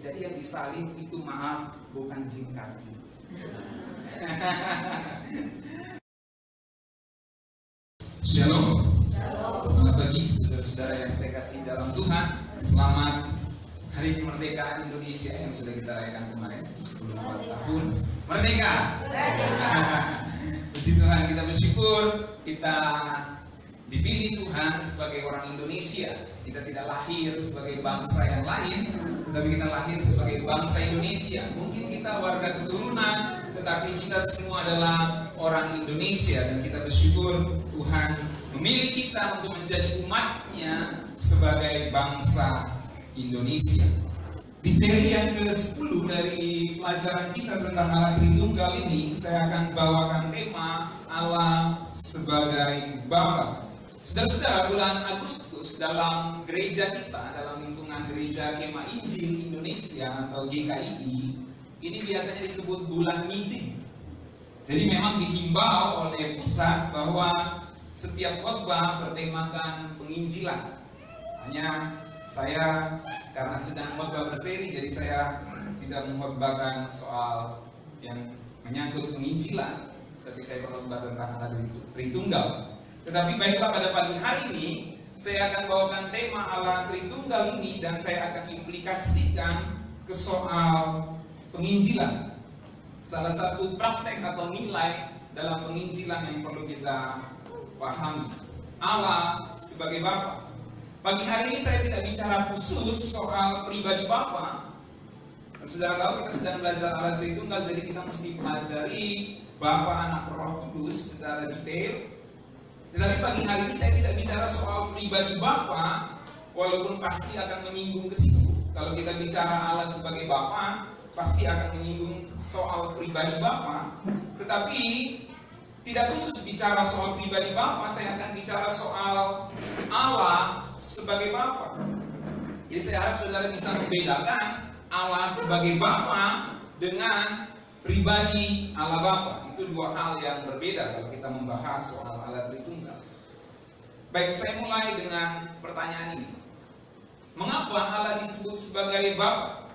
Jadi yang disalib itu maaf bukan Jim Carrey. Shalom. Selamat pagi saudara-saudara yang saya kasih dalam Tuhan. Selamat Hari Kemerdekaan Indonesia yang sudah kita rayakan kemarin 10 tahun. Merdeka. Puji Tuhan kita bersyukur kita dipilih Tuhan sebagai orang Indonesia. Kita tidak lahir sebagai bangsa yang lain, tetapi kita lahir sebagai bangsa Indonesia. Mungkin kita warga keturunan, tetapi kita semua adalah orang Indonesia dan kita bersyukur Tuhan memilih kita untuk menjadi umatnya sebagai bangsa Indonesia. Di seri yang ke-10 dari pelajaran kita tentang Allah Tritunggal ini, saya akan bawakan tema Allah sebagai Bapa. Saudara-saudara, bulan Agustus dalam gereja kita, dalam lingkungan gereja Kema Injil Indonesia atau GKII, ini biasanya disebut bulan misi. Jadi memang dihimbau oleh pusat bahwa setiap khotbah bertemakan penginjilan. Hanya saya karena sedang khotbah berseri, jadi saya tidak mengkhotbahkan soal yang menyangkut penginjilan, tapi saya berkhotbah tentang Allah Tritunggal. Tetapi baiklah pada pagi hari ini saya akan bawakan tema Allah Tritunggal ini dan saya akan implikasikan ke soal penginjilan. Salah satu praktek atau nilai dalam penginjilan yang perlu kita pahami. Allah sebagai Bapa. Pagi hari ini saya tidak bicara khusus soal pribadi Bapa. Saudara tahu kita sedang belajar Allah Tritunggal, jadi kita mesti pelajari Bapa, Anak, Roh Kudus secara detail. Tetapi pagi hari ini saya tidak bicara soal pribadi Bapa, walaupun pasti akan menyinggung ke situ. Kalau kita bicara Allah sebagai Bapa, pasti akan menyinggung soal pribadi Bapa. Tetapi tidak khusus bicara soal pribadi Bapa, saya akan bicara soal Allah sebagai Bapa. Jadi saya harap saudara bisa membedakan Allah sebagai Bapa dengan pribadi Allah Bapa. Itu dua hal yang berbeda kalau kita membahas soal Allah Tritunggal. Baik, saya mulai dengan pertanyaan ini. Mengapa Allah disebut sebagai Bapa?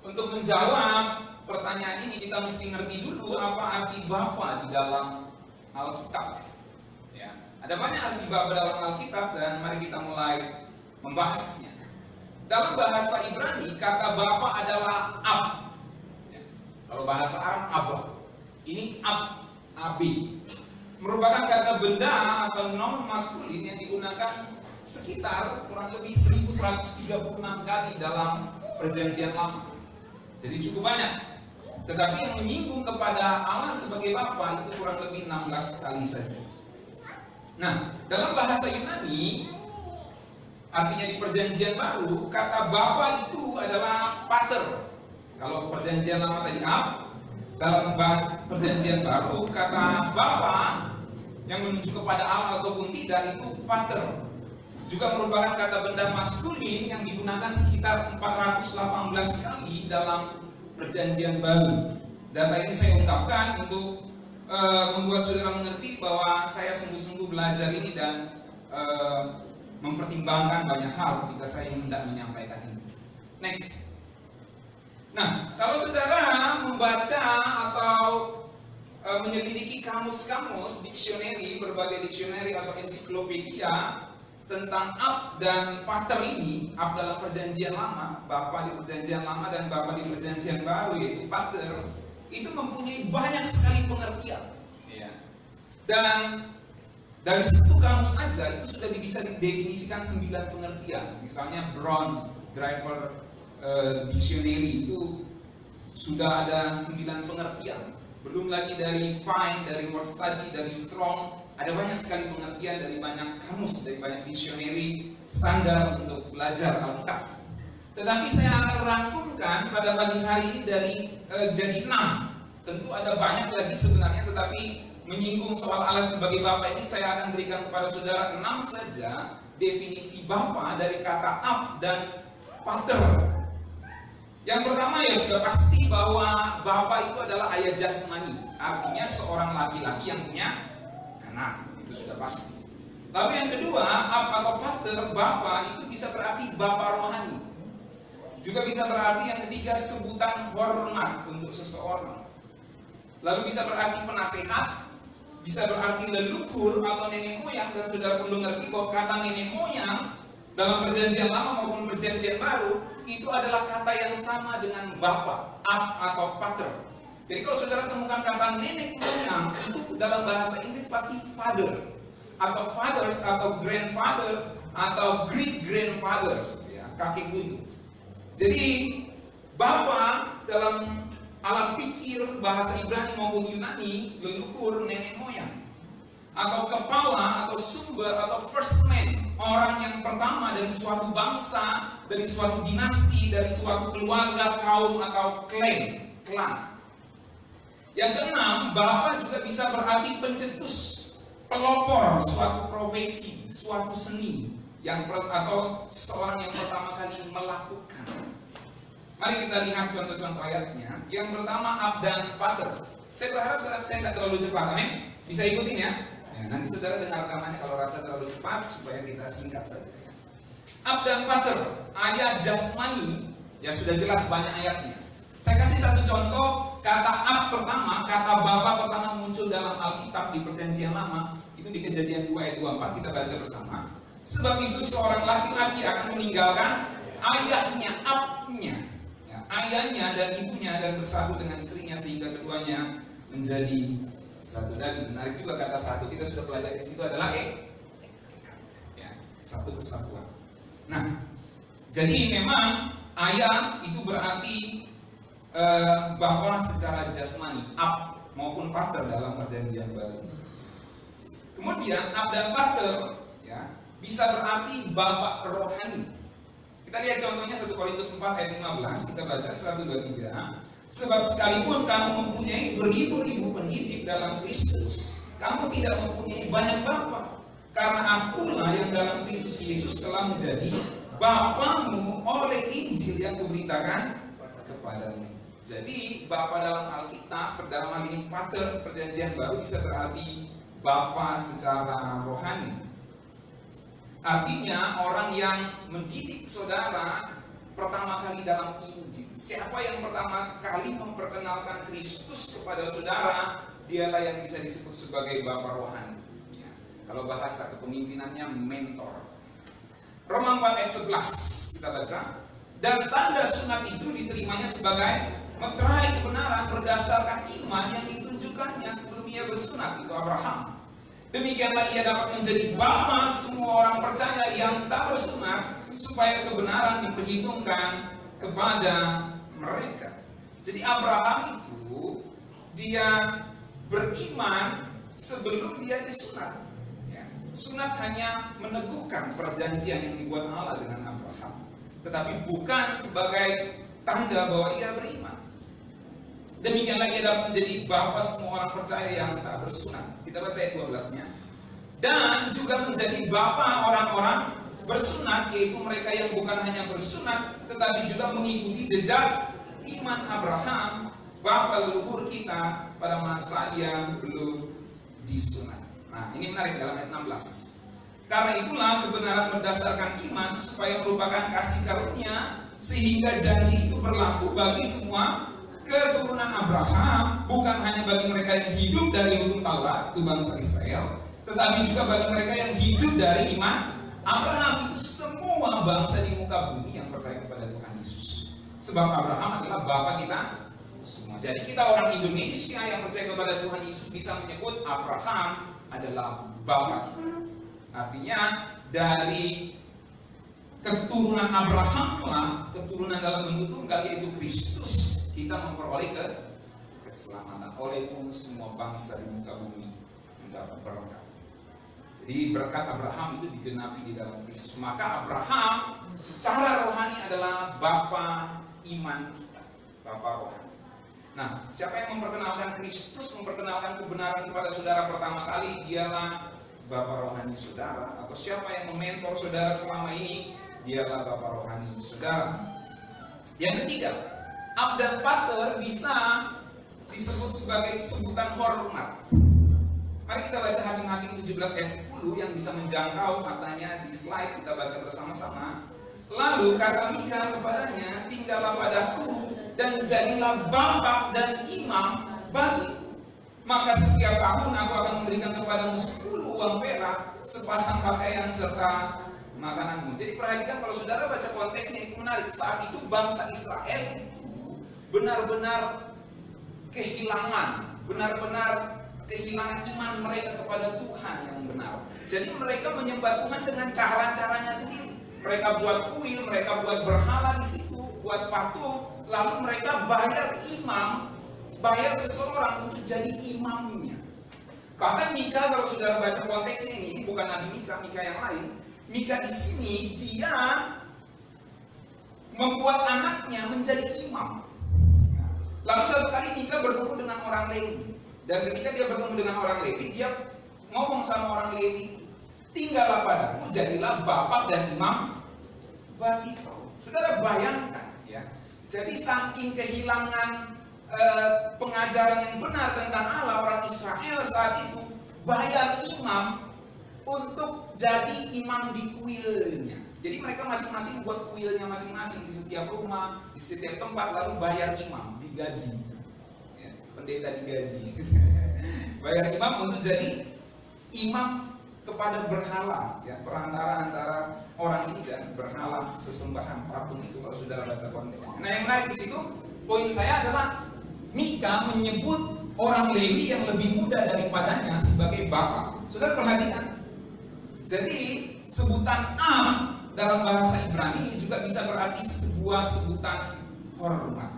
Untuk menjawab pertanyaan ini kita mesti ngerti dulu apa arti Bapa di dalam Alkitab. Ya, ada banyak arti Bapa dalam Alkitab dan mari kita mulai membahasnya. Dalam bahasa Ibrani kata Bapa adalah Ab. Ya, kalau bahasa Arab Abba. Ini Ab, Abi. Merupakan kata benda atau non maskulin yang digunakan sekitar kurang lebih 1136 kali dalam perjanjian lama. Jadi cukup banyak. Tetapi yang menyinggung kepada Allah sebagai Bapa itu kurang lebih 16 kali saja. Nah, dalam bahasa Yunani artinya di perjanjian baru kata Bapa itu adalah pater. Kalau perjanjian lama tadi Ab, dalam perjanjian baru kata Bapa yang menunjuk kepada Allah ataupun tidak itu pater juga merupakan kata benda maskulin yang digunakan sekitar 418 kali dalam perjanjian baru. Data ini saya ungkapkan untuk uh, membuat saudara mengerti bahwa saya sungguh-sungguh belajar ini dan uh, mempertimbangkan banyak hal ketika saya hendak menyampaikan ini. Next. Nah, kalau saudara membaca atau uh, menyelidiki kamus-kamus dictionary, berbagai dictionary atau ensiklopedia tentang ab dan pater ini, ab dalam perjanjian lama, bapak di perjanjian lama dan bapak di perjanjian baru yaitu pater, itu mempunyai banyak sekali pengertian. Ya. Dan dari satu kamus saja itu sudah bisa didefinisikan sembilan pengertian. Misalnya Brown Driver uh, Dictionary itu sudah ada sembilan pengertian. Belum lagi dari Fine, dari Word Study, dari Strong, ada banyak sekali pengertian dari banyak kamus, dari banyak dictionary standar untuk belajar Alkitab. Tetapi saya akan rangkumkan pada pagi hari ini dari e, jadi enam. Tentu ada banyak lagi sebenarnya, tetapi menyinggung soal Allah sebagai Bapa ini saya akan berikan kepada saudara enam saja definisi Bapa dari kata ab dan pater. Yang pertama ya sudah pasti bahwa Bapa itu adalah ayah jasmani, artinya seorang laki-laki yang punya anak, itu sudah pasti. Lalu yang kedua, ab atau pater, Bapa itu bisa berarti Bapa rohani. juga bisa berarti yang ketiga sebutan hormat untuk seseorang. Lalu bisa berarti penasehat, bisa berarti leluhur atau nenek moyang dan saudara perlu ngerti bahwa kata nenek moyang dalam perjanjian lama maupun perjanjian baru itu adalah kata yang sama dengan bapak, ab atau pater. Jadi kalau saudara temukan kata nenek moyang itu dalam bahasa Inggris pasti father atau fathers atau grandfathers atau great grandfathers ya, kakek buyut. Jadi bapak dalam alam pikir bahasa Ibrani maupun Yunani leluhur nenek moyang atau kepala atau sumber atau first man orang yang pertama dari suatu bangsa dari suatu dinasti dari suatu keluarga kaum atau klan klan yang keenam bapak juga bisa berarti pencetus pelopor suatu profesi suatu seni yang atau seorang yang pertama kali melakukan Mari kita lihat contoh-contoh ayatnya. Yang pertama ab dan pater. Saya berharap saya tidak terlalu cepat, amin. Bisa ikutin ya. Ya. Nanti saudara dengar rekamannya kalau rasa terlalu cepat supaya kita singkat saja. Ya. Ab dan pater, ayat jasmani, ya sudah jelas banyak ayatnya. Saya kasih satu contoh, kata ab pertama, kata bapak pertama muncul dalam Alkitab di perjanjian lama, itu di kejadian 2 ayat 24, kita baca bersama. Sebab itu seorang laki-laki akan meninggalkan ayahnya, abnya, ayahnya dan ibunya dan bersatu dengan istrinya sehingga keduanya menjadi satu daging. Menarik juga kata satu kita sudah pelajari di situ adalah e, ya, satu kesatuan. Nah, jadi memang ayah itu berarti eh, bahwa secara jasmani ab maupun pater dalam perjanjian baru. Kemudian ab dan pater ya bisa berarti bapak rohani kita lihat contohnya 1 Korintus 4 ayat 15, kita baca 1 2 3. Sebab sekalipun kamu mempunyai beribu-ribu pendidik dalam Kristus, kamu tidak mempunyai banyak bapa. Karena akulah yang dalam Kristus Yesus telah menjadi bapamu oleh Injil yang kuberitakan kepadamu. Jadi Bapa dalam Alkitab, dalam hal ini Pater, perjanjian baru bisa berarti Bapa secara rohani. Artinya orang yang mendidik saudara pertama kali dalam Injil. Siapa yang pertama kali memperkenalkan Kristus kepada saudara, dialah yang bisa disebut sebagai Bapak Rohani. Ya. Kalau bahasa kepemimpinannya mentor. Roma 4 ayat 11 kita baca. Dan tanda sunat itu diterimanya sebagai meterai kebenaran berdasarkan iman yang ditunjukkannya sebelum ia bersunat itu Abraham. Demikianlah ia dapat menjadi bapa semua orang percaya yang tak bersunat supaya kebenaran diperhitungkan kepada mereka. Jadi Abraham itu dia beriman sebelum dia disunat. Ya. Sunat hanya meneguhkan perjanjian yang dibuat Allah dengan Abraham, tetapi bukan sebagai tanda bahwa ia beriman. Demikianlah ia dapat menjadi bapa semua orang percaya yang tak bersunat. Kita baca ayat 12-nya. Dan juga menjadi bapa orang-orang bersunat, yaitu mereka yang bukan hanya bersunat, tetapi juga mengikuti jejak iman Abraham, bapa leluhur kita pada masa yang belum disunat. Nah, ini menarik dalam ayat 16. Karena itulah kebenaran berdasarkan iman supaya merupakan kasih karunia sehingga janji itu berlaku bagi semua keturunan Abraham bukan hanya bagi mereka yang hidup dari hukum Taurat, itu bangsa Israel, tetapi juga bagi mereka yang hidup dari iman Abraham itu semua bangsa di muka bumi yang percaya kepada Tuhan Yesus. Sebab Abraham adalah bapak kita semua. Jadi kita orang Indonesia yang percaya kepada Tuhan Yesus bisa menyebut Abraham adalah bapak kita. Artinya dari keturunan Abraham lah, keturunan dalam bentuk tunggal yaitu Kristus kita memperoleh ke keselamatan oleh semua bangsa di muka bumi mendapat berkat. Jadi berkat Abraham itu digenapi di dalam Kristus. Maka Abraham secara rohani adalah bapa iman kita, bapa rohani. Nah, siapa yang memperkenalkan Kristus, memperkenalkan kebenaran kepada saudara pertama kali, dialah bapa rohani saudara. Atau siapa yang mementor saudara selama ini, dialah bapa rohani saudara. Yang ketiga, Ab dan pater bisa disebut sebagai sebutan hormat. Mari kita baca Hakim-Hakim 17 ayat 10 yang bisa menjangkau katanya di slide kita baca bersama-sama. Lalu kata Mika kepadanya, tinggallah padaku dan jadilah bapak dan imam bagiku. Maka setiap tahun aku akan memberikan kepadamu 10 uang perak, sepasang pakaian serta makananmu. Jadi perhatikan kalau saudara baca konteksnya itu menarik. Saat itu bangsa Israel itu benar-benar kehilangan, benar-benar kehilangan iman mereka kepada Tuhan yang benar. Jadi mereka menyembah Tuhan dengan cara-caranya sendiri. Mereka buat kuil, mereka buat berhala di situ, buat patung, lalu mereka bayar imam, bayar seseorang untuk jadi imamnya. Bahkan Mika kalau sudah baca konteks ini, bukan Nabi Mika, Mika yang lain, Mika di sini dia membuat anaknya menjadi imam. Lalu suatu kali Mika bertemu dengan orang Lewi. Dan ketika dia bertemu dengan orang Lewi, dia ngomong sama orang Lewi, tinggallah padaku, jadilah bapak dan imam bagi kau. Saudara bayangkan ya. Jadi saking kehilangan eh, pengajaran yang benar tentang Allah orang Israel saat itu bayar imam untuk jadi imam di kuilnya. Jadi mereka masing-masing buat kuilnya masing-masing di setiap rumah, di setiap tempat lalu bayar imam, digaji. Pendeta digaji. bayar imam untuk jadi imam kepada berhala ya perantara antara orang ini dan berhala sesembahan patung itu kalau sudah baca konteks. Nah yang menarik di situ poin saya adalah Mika menyebut orang Lewi yang lebih muda daripadanya sebagai bapak. Sudah perhatikan. Jadi sebutan Am dalam bahasa Ibrani juga bisa berarti sebuah sebutan hormat.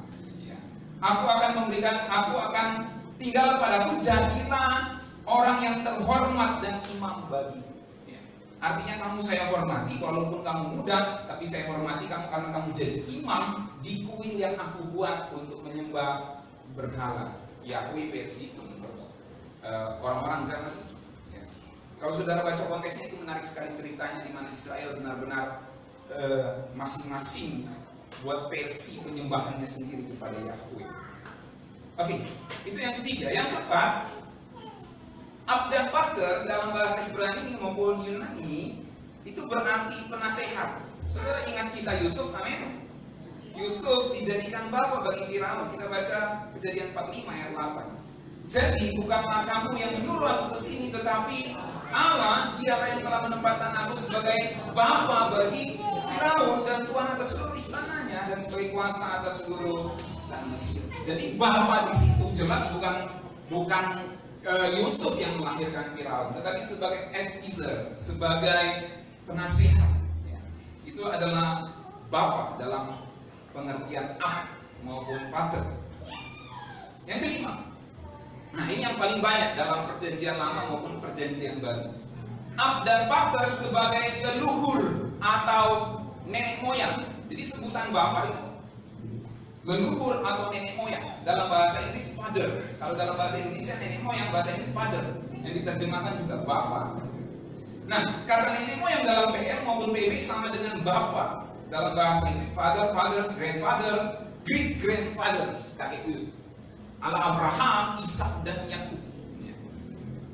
Aku akan memberikan, aku akan tinggal padaku jadilah orang yang terhormat dan imam bagi. Ya. Artinya kamu saya hormati walaupun kamu muda, tapi saya hormati kamu karena kamu jadi imam di kuil yang aku buat untuk menyembah berhala. Yahweh versi itu uh, orang-orang zaman itu. Ya. Kalau saudara baca konteksnya itu menarik sekali ceritanya di mana Israel benar-benar uh, masing-masing buat versi penyembahannya sendiri kepada Yahweh. Oke, okay, itu yang ketiga. Yang keempat, Abdan Pater dalam bahasa Ibrani maupun Yunani itu berarti penasehat. Saudara ingat kisah Yusuf, amin? Yusuf dijadikan bapak bagi Firaun. Kita baca kejadian 45 ayat 8. Jadi bukanlah kamu yang menyuruh aku ke sini, tetapi Allah dialah yang telah menempatkan aku sebagai bapak bagi Firaun dan tuan atas seluruh istananya dan sebagai kuasa atas seluruh Mesir. Jadi bapak di situ jelas bukan bukan uh, Yusuf yang melahirkan Firaun, tetapi sebagai advisor, sebagai penasihat. Ya. Itu adalah bapak dalam pengertian ab maupun pater. Yang kelima, nah ini yang paling banyak dalam perjanjian lama maupun perjanjian baru. Ab dan pater sebagai leluhur atau nenek moyang. Jadi sebutan bapak itu leluhur atau nenek moyang. Dalam bahasa Inggris father. Kalau dalam bahasa Indonesia nenek moyang bahasa Inggris father. Yang diterjemahkan juga bapak. Nah kata nenek moyang dalam PR maupun PB sama dengan bapak. Dalam bahasa Inggris father fathers grandfather great grandfather kakek buyut ala Abraham Ishak dan Yakub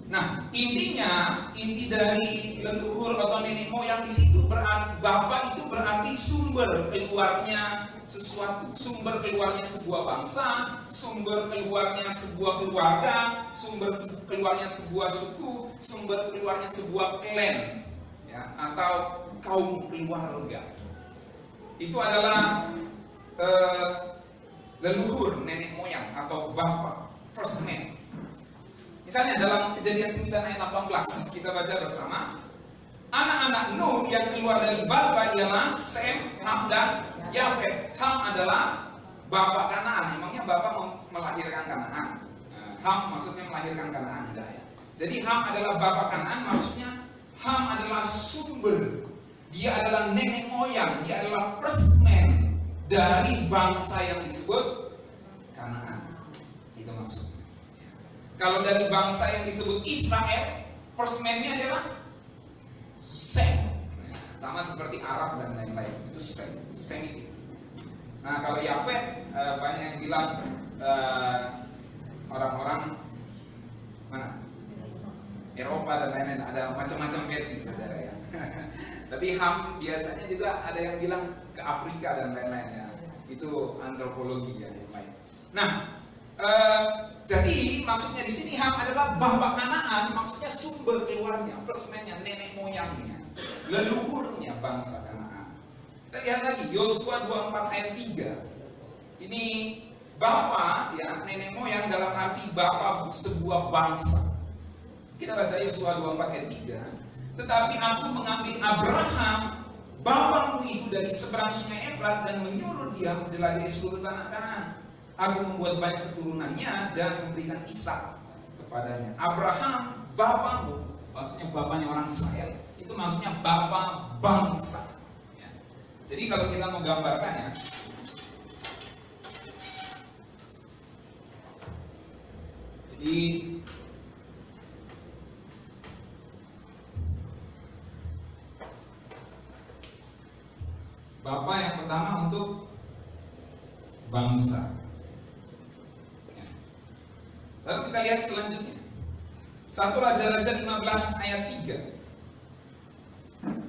Nah, intinya inti dari leluhur atau nenek moyang di situ berarti bapak itu berarti sumber keluarnya sesuatu, sumber keluarnya sebuah bangsa, sumber keluarnya sebuah keluarga, sumber keluarnya sebuah suku, sumber keluarnya sebuah klan, ya, atau kaum keluarga. Itu adalah uh, leluhur nenek moyang atau bapak, first man. Misalnya dalam kejadian 9 ayat 18 kita baca bersama Anak-anak Nuh yang keluar dari bapak ialah Sem, Ham, dan Yafet. Ham adalah bapak Kanaan. Emangnya bapak melahirkan Kanaan? Nah, Ham maksudnya melahirkan Kanaan. Tidak ya. Jadi Ham adalah bapak Kanaan. Maksudnya Ham adalah sumber. Dia adalah nenek moyang. Dia adalah first man dari bangsa yang disebut Kanaan. Itu maksudnya. Kalau dari bangsa yang disebut Israel, first man-nya siapa? Sem. Sama seperti Arab dan lain-lain. Itu Sem. Sem Nah kalau Yafet uh, banyak yang bilang uh, orang-orang mana? Eropa dan lain-lain ada macam-macam versi saudara ya. Tapi HAM biasanya juga ada yang bilang ke Afrika dan lain-lain ya. Itu antropologi ya yang lain. Nah, eh, jadi maksudnya di sini HAM adalah babak kanaan, maksudnya sumber keluarnya, first nenek moyangnya, leluhurnya bangsa Kanaan. Kita lihat lagi Yosua 24 ayat 3. Ini bapak ya, nenek moyang dalam arti bapak sebuah bangsa. Kita baca Yosua 24 ayat 3. Tetapi aku mengambil Abraham bapakmu itu dari seberang sungai Efrat dan menyuruh dia menjelajahi seluruh tanah Kanaan Aku membuat banyak keturunannya dan memberikan Ishak kepadanya. Abraham, bapakmu, maksudnya bapaknya orang Israel, itu maksudnya bapak bangsa. Ya. Jadi kalau kita mau gambarkannya, jadi Bapak yang pertama untuk bangsa. Lalu kita lihat selanjutnya. Satu Raja-Raja 15 ayat 3.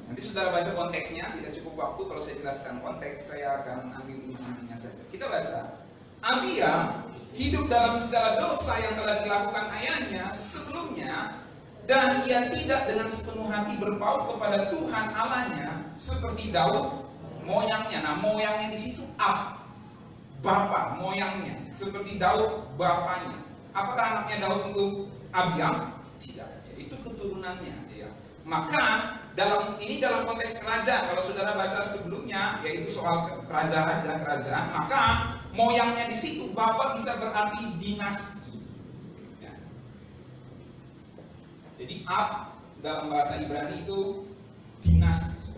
Nanti saudara baca konteksnya, tidak cukup waktu kalau saya jelaskan konteks, saya akan ambil intinya saja. Kita baca. Abia hidup dalam segala dosa yang telah dilakukan ayahnya sebelumnya dan ia tidak dengan sepenuh hati berpaut kepada Tuhan Allahnya seperti Daud moyangnya. Nah, moyangnya di situ Ab, bapak moyangnya seperti Daud bapaknya. Apakah anaknya Daud itu Abiam? Tidak. Ya, itu keturunannya. Ya. Maka dalam ini dalam konteks kerajaan. Kalau saudara baca sebelumnya, yaitu soal raja-raja kerajaan, maka moyangnya di situ bapak bisa berarti dinasti. Ya. Jadi Ab dalam bahasa Ibrani itu dinasti.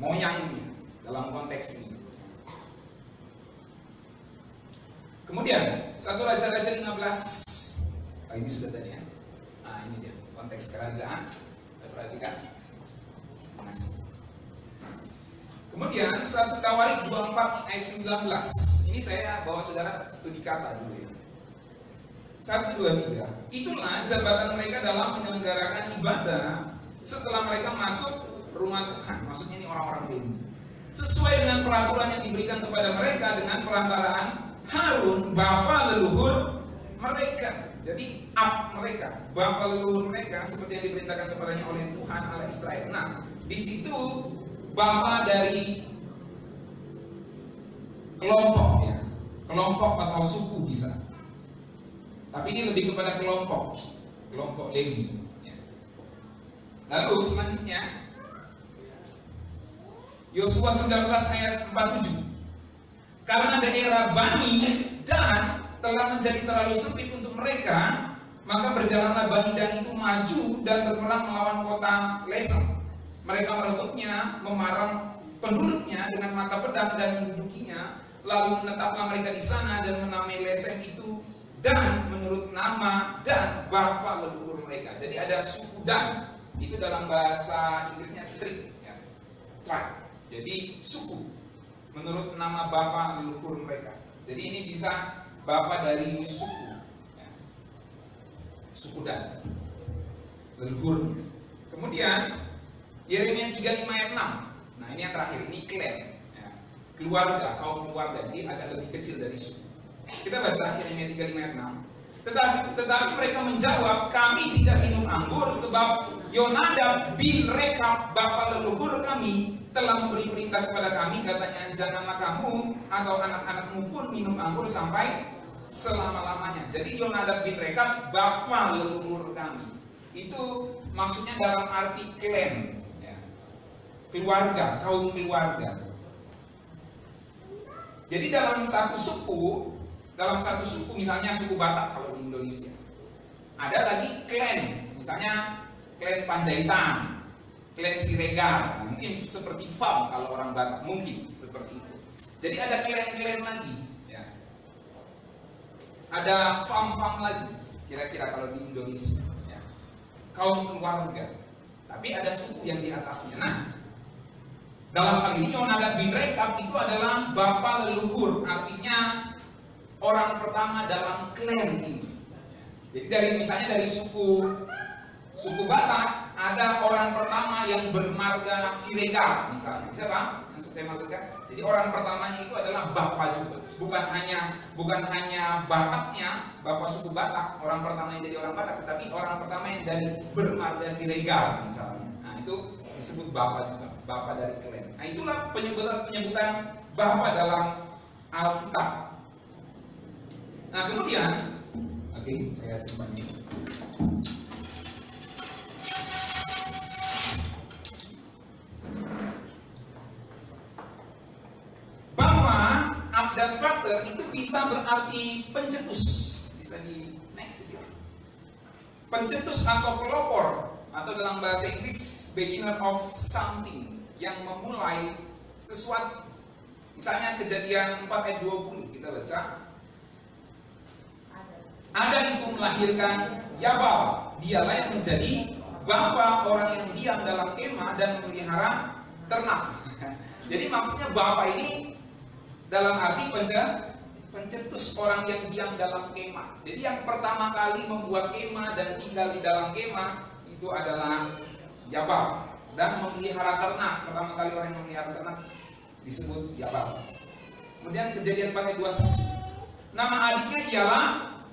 Moyangnya dalam konteks ini. Kemudian, satu Raja-Raja 15 oh, ini sudah tadi ya. Nah, ini dia konteks kerajaan. Kita perhatikan. Mas. Kemudian satu Tawarik 24 ayat 19. Ini saya bawa saudara studi kata dulu ya. Satu dua tiga. Itulah jabatan mereka dalam menyelenggarakan ibadah setelah mereka masuk rumah Tuhan. Maksudnya ini orang-orang ini. Sesuai dengan peraturan yang diberikan kepada mereka dengan perantaraan Harun bapak leluhur mereka. Jadi ab mereka, bapak leluhur mereka seperti yang diberitakan kepadanya oleh Tuhan Allah Israel. Nah, di situ bapak dari kelompok ya, kelompok atau suku bisa. Tapi ini lebih kepada kelompok, kelompok Lewi. Ya. Lalu selanjutnya Yosua 19 ayat 47 karena daerah Bani dan telah menjadi terlalu sempit untuk mereka, maka berjalanlah Bani dan itu maju dan berperang melawan kota Lesem. Mereka merebutnya, memarang penduduknya dengan mata pedang dan mendudukinya, lalu menetaplah mereka di sana dan menamai Lesem itu dan menurut nama dan bapa leluhur mereka. Jadi ada suku dan itu dalam bahasa Inggrisnya tribe, ya. Jadi suku menurut nama bapak leluhur mereka. Jadi ini bisa bapak dari suku, ya. suku dan leluhurnya. Kemudian Yeremia 35 ayat 6. Nah ini yang terakhir, ini klan. Ya. Keluarga, kaum keluarga, jadi agak lebih kecil dari suku. Kita baca Yeremia 35 ayat 6. Tetapi, tetapi mereka menjawab, kami tidak minum anggur sebab Yonadab bin Rekab, bapak leluhur kami, telah memberi perintah kepada kami, katanya, janganlah kamu atau anak-anakmu pun minum anggur sampai selama-lamanya. Jadi Yonadab bin Rekab, bapak leluhur kami. Itu maksudnya dalam arti klan, ya. keluarga, kaum keluarga. Jadi dalam satu suku, dalam satu suku, misalnya suku Batak kalau di Indonesia, ada lagi klan, misalnya klan Panjaitan, klan Siregar, mungkin seperti FAM kalau orang Batak, mungkin seperti itu. Jadi ada klan-klan lagi, ya. Ada FAM-FAM lagi, kira-kira kalau di Indonesia, ya. kaum keluarga. Tapi ada suku yang di atasnya. Nah, dalam hal ini Yonada bin Rekab itu adalah bapak leluhur, artinya orang pertama dalam klan ini. Jadi dari misalnya dari suku suku Batak ada orang pertama yang bermarga Siregar misalnya. Bisa paham yang saya maksudkan? Jadi orang pertamanya itu adalah bapak juga. Bukan hanya bukan hanya Bataknya, bapak suku Batak, orang pertama yang jadi orang Batak, tapi orang pertama yang dari bermarga Siregar misalnya. Nah, itu disebut bapak juga, bapak dari klan. Nah, itulah penyebutan penyebutan bapak dalam Alkitab. Nah, kemudian oke, okay, saya simpan ini. Dan partner itu bisa berarti pencetus. Bisa di next sih. Pencetus atau pelopor atau dalam bahasa Inggris beginner of something yang memulai sesuatu. Misalnya kejadian 4 ayat 20 kita baca. Ada itu melahirkan Yabal. Dialah yang menjadi bapak orang yang diam dalam kemah dan memelihara ternak. Jadi maksudnya bapak ini dalam arti pencetus pencetus orang yang diam dalam kemah. Jadi yang pertama kali membuat kemah dan tinggal di dalam kemah itu adalah Jabal dan memelihara ternak. Pertama kali orang yang memelihara ternak disebut Jabal. Kemudian kejadian pada dua Nama adiknya ialah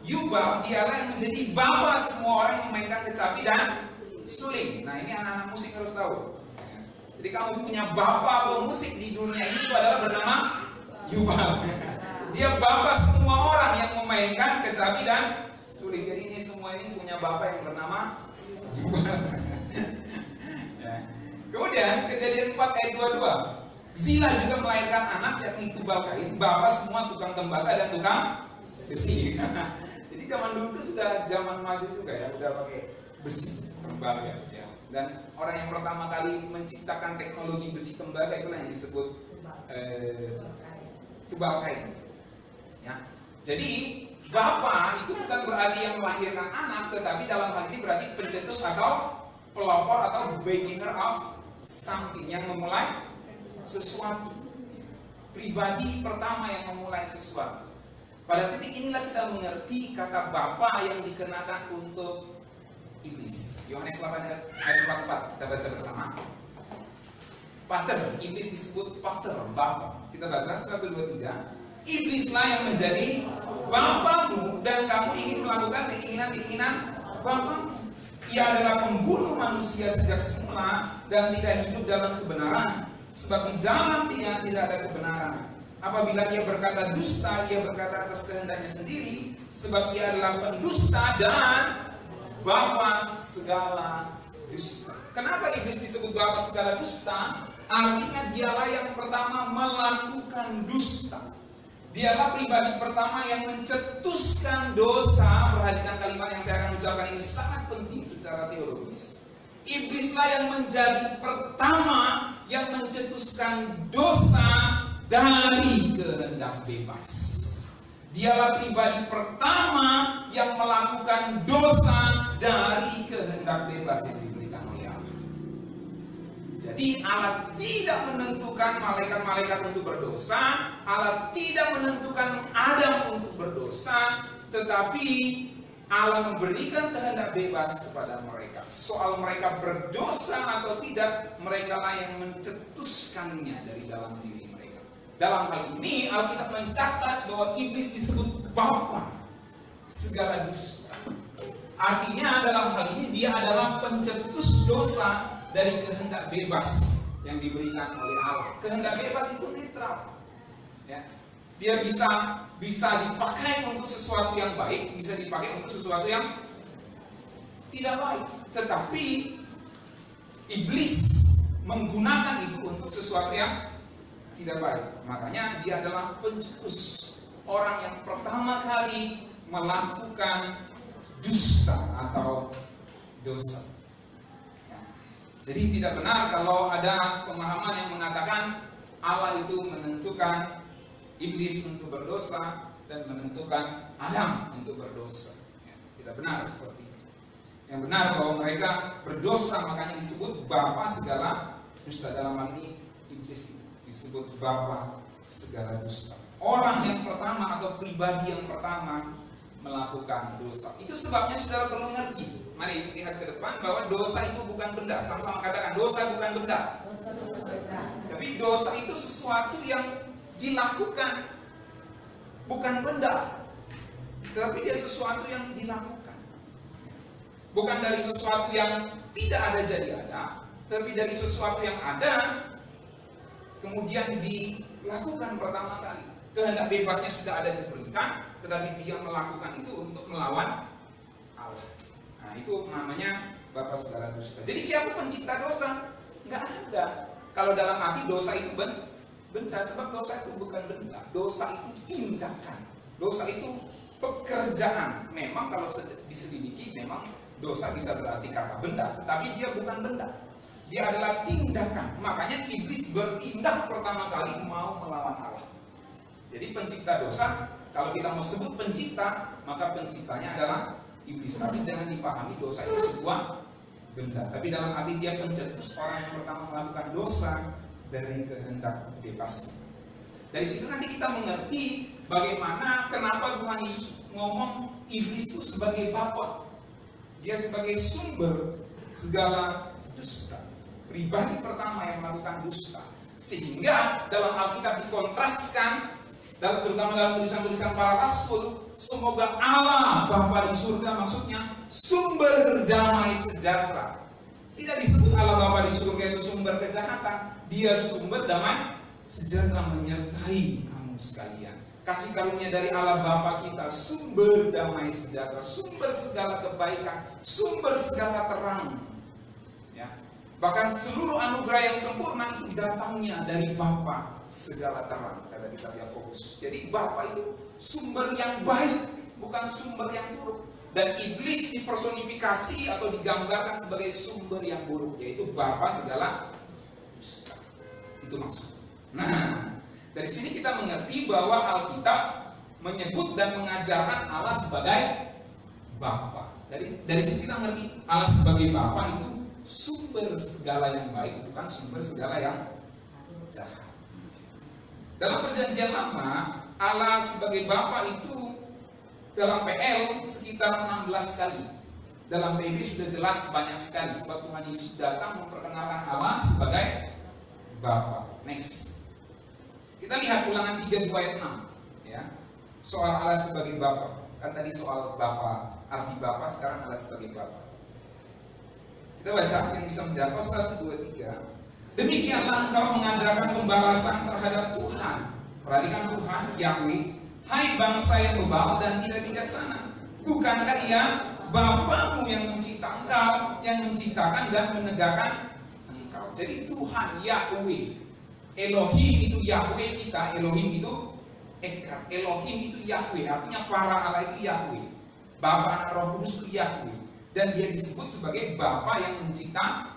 Yubal, dialah yang menjadi bapak semua orang yang memainkan kecapi dan suling. Nah ini anak-anak musik harus tahu. Jadi kamu punya bapak pemusik di dunia ini itu adalah bernama Yubal. Dia bapak semua orang yang memainkan kecapi dan suling. Jadi ini semua ini punya bapak yang bernama Yubal. Kemudian kejadian 4 ayat 22. Zila juga melahirkan anak yakni Tubal Kain, bapak semua tukang tembaga dan tukang besi. Jadi zaman dulu itu sudah zaman maju juga ya, udah pakai besi tembaga ya. Dan orang yang pertama kali menciptakan teknologi besi tembaga itulah yang disebut eh, kain. Ya. Jadi bapak itu bukan berarti yang melahirkan anak, tetapi dalam hal ini berarti pencetus atau pelopor atau beginner of something yang memulai sesuatu. Pribadi pertama yang memulai sesuatu. Pada titik inilah kita mengerti kata Bapa yang dikenakan untuk iblis. Yohanes 8 ayat 44 kita baca bersama. Pater, iblis disebut pater, bapak. Kita baca 1, 2, 3. Iblislah yang menjadi bapamu dan kamu ingin melakukan keinginan-keinginan bapamu. Ia adalah pembunuh manusia sejak semula dan tidak hidup dalam kebenaran. Sebab di dalam dia tidak ada kebenaran. Apabila ia berkata dusta, ia berkata atas kehendaknya sendiri. Sebab ia adalah pendusta dan bapa segala dusta. Kenapa iblis disebut bapa segala dusta? Artinya dialah yang pertama melakukan dusta. Dialah pribadi pertama yang mencetuskan dosa. Perhatikan kalimat yang saya akan ucapkan ini sangat penting secara teologis. Iblislah yang menjadi pertama yang mencetuskan dosa dari kehendak bebas. Dialah pribadi pertama yang melakukan dosa dari kehendak bebas ini. Jadi Allah tidak menentukan malaikat-malaikat untuk berdosa, Allah tidak menentukan Adam untuk berdosa, tetapi Allah memberikan kehendak bebas kepada mereka. Soal mereka berdosa atau tidak, mereka lah yang mencetuskannya dari dalam diri mereka. Dalam hal ini Alkitab mencatat bahwa iblis disebut bapa segala dosa. Artinya dalam hal ini dia adalah pencetus dosa dari kehendak bebas yang diberikan oleh Allah. Kehendak bebas itu netral. Ya. Dia bisa bisa dipakai untuk sesuatu yang baik, bisa dipakai untuk sesuatu yang tidak baik. Tetapi iblis menggunakan itu untuk sesuatu yang tidak baik. Makanya dia adalah pencetus orang yang pertama kali melakukan dusta atau dosa. Jadi tidak benar kalau ada pemahaman yang mengatakan Allah itu menentukan iblis untuk berdosa dan menentukan Adam untuk berdosa. Ya, tidak benar seperti itu. Yang benar bahwa mereka berdosa makanya disebut bapa segala dusta dalam hal ini iblis disebut bapa segala dusta. Orang yang pertama atau pribadi yang pertama melakukan dosa. Itu sebabnya saudara perlu mengerti. Mari lihat ke depan bahwa dosa itu bukan benda. Sama-sama katakan dosa bukan benda. Dosa bukan benda. Tapi dosa itu sesuatu yang dilakukan bukan benda. Tetapi dia sesuatu yang dilakukan. Bukan dari sesuatu yang tidak ada jadi ada, tapi dari sesuatu yang ada kemudian dilakukan pertama kali. Kehendak bebasnya sudah ada diberikan, tetapi dia melakukan itu untuk melawan Allah. Nah, itu namanya Bapak segala dusta. Jadi siapa pencipta dosa? Nggak ada. Kalau dalam arti dosa itu ben- benda, sebab dosa itu bukan benda. Dosa itu tindakan. Dosa itu pekerjaan. Memang kalau se- diselidiki, memang dosa bisa berarti kata benda, tapi dia bukan benda. Dia adalah tindakan. Makanya iblis bertindak pertama kali mau melawan Allah. Jadi pencipta dosa, kalau kita mau sebut pencipta, maka penciptanya adalah iblis. Tapi jangan dipahami dosa itu sebuah benda. Tapi dalam arti dia pencetus orang yang pertama melakukan dosa dari kehendak bebas. Dari situ nanti kita mengerti bagaimana kenapa Tuhan Yesus ngomong iblis itu sebagai bapak. Dia sebagai sumber segala dusta. Pribadi pertama yang melakukan dusta. Sehingga dalam Alkitab dikontraskan dalam terutama dalam tulisan-tulisan para rasul, semoga Allah Bapa di surga maksudnya sumber damai sejahtera. Tidak disebut Allah Bapa di surga itu sumber kejahatan, dia sumber damai sejahtera menyertai kamu sekalian. Kasih karunia dari Allah Bapa kita, sumber damai sejahtera, sumber segala kebaikan, sumber segala terang. Ya. Bahkan seluruh anugerah yang sempurna itu datangnya dari Bapa segala terang kata kitab Yakobus. Jadi Bapa itu sumber yang baik, bukan sumber yang buruk. Dan iblis dipersonifikasi atau digambarkan sebagai sumber yang buruk, yaitu Bapa segala dusta. Itu maksud. Nah, dari sini kita mengerti bahwa Alkitab menyebut dan mengajarkan Allah sebagai Bapa. Dari dari sini kita mengerti Allah sebagai Bapa itu sumber segala yang baik, bukan sumber segala yang jahat. Dalam perjanjian lama, Allah sebagai Bapa itu dalam PL sekitar 16 kali. Dalam PB sudah jelas banyak sekali sebab Tuhan Yesus datang memperkenalkan Allah sebagai Bapa. Next. Kita lihat ulangan 3 ayat 6 ya. Soal Allah sebagai Bapa. Kan tadi soal Bapa, arti Bapa sekarang Allah sebagai Bapa. Kita baca yang bisa menjawab 1 2 3. Demikianlah engkau mengadakan pembalasan terhadap Tuhan. Perhatikan Tuhan, Yahweh. Hai bangsa yang bebal dan tidak bijaksana. Bukankah ia Bapamu yang mencipta engkau, yang menciptakan dan menegakkan engkau. Jadi Tuhan, Yahweh. Elohim itu Yahweh kita, Elohim itu Eka. Elohim itu Yahweh, artinya para Allah itu Yahweh. Bapa anak roh kudus itu Yahweh. Dan dia disebut sebagai Bapa yang mencipta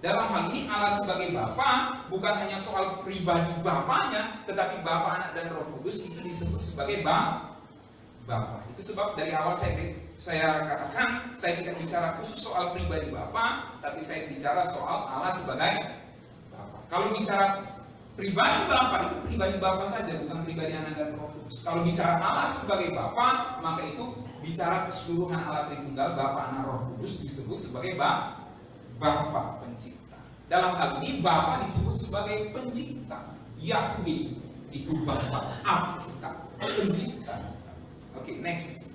dalam hal ini Allah sebagai Bapa bukan hanya soal pribadi Bapaknya, tetapi Bapa, Anak dan Roh Kudus itu disebut sebagai Bapa. Bapa. Itu sebab dari awal saya saya katakan saya tidak bicara khusus soal pribadi Bapa, tapi saya bicara soal Allah sebagai Bapa. Kalau bicara pribadi Bapa itu pribadi Bapa saja, bukan pribadi Anak dan Roh Kudus. Kalau bicara Allah sebagai Bapa, maka itu bicara keseluruhan Allah Tritunggal, Bapa, Anak, Roh Kudus disebut sebagai Bapa. Bapa pencipta. Dalam hal ini Bapa disebut sebagai pencipta. Yahweh itu Bapa Ab kita, pencipta. Oke, okay, next.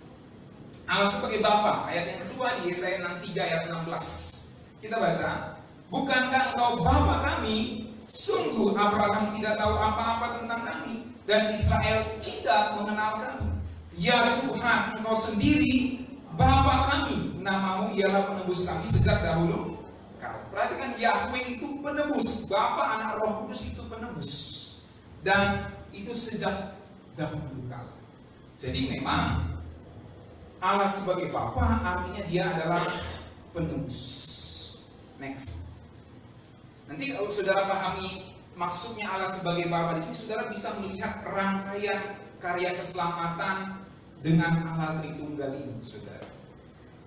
Allah sebagai Bapa, ayat yang kedua di Yesaya 63 ayat 16. Kita baca, Bukankah engkau Bapa kami? Sungguh Abraham tidak tahu apa-apa tentang kami dan Israel tidak mengenal kami. Ya Tuhan, engkau sendiri Bapa kami, namamu ialah penebus kami sejak dahulu Perhatikan Yahweh itu penebus, Bapa, Anak, Roh Kudus itu penebus. Dan itu sejak dahulu kala. Jadi memang Allah sebagai Bapa artinya dia adalah penebus. Next. Nanti kalau saudara pahami maksudnya Allah sebagai Bapa di sini, saudara bisa melihat rangkaian karya keselamatan dengan Allah Tritunggal ini, saudara.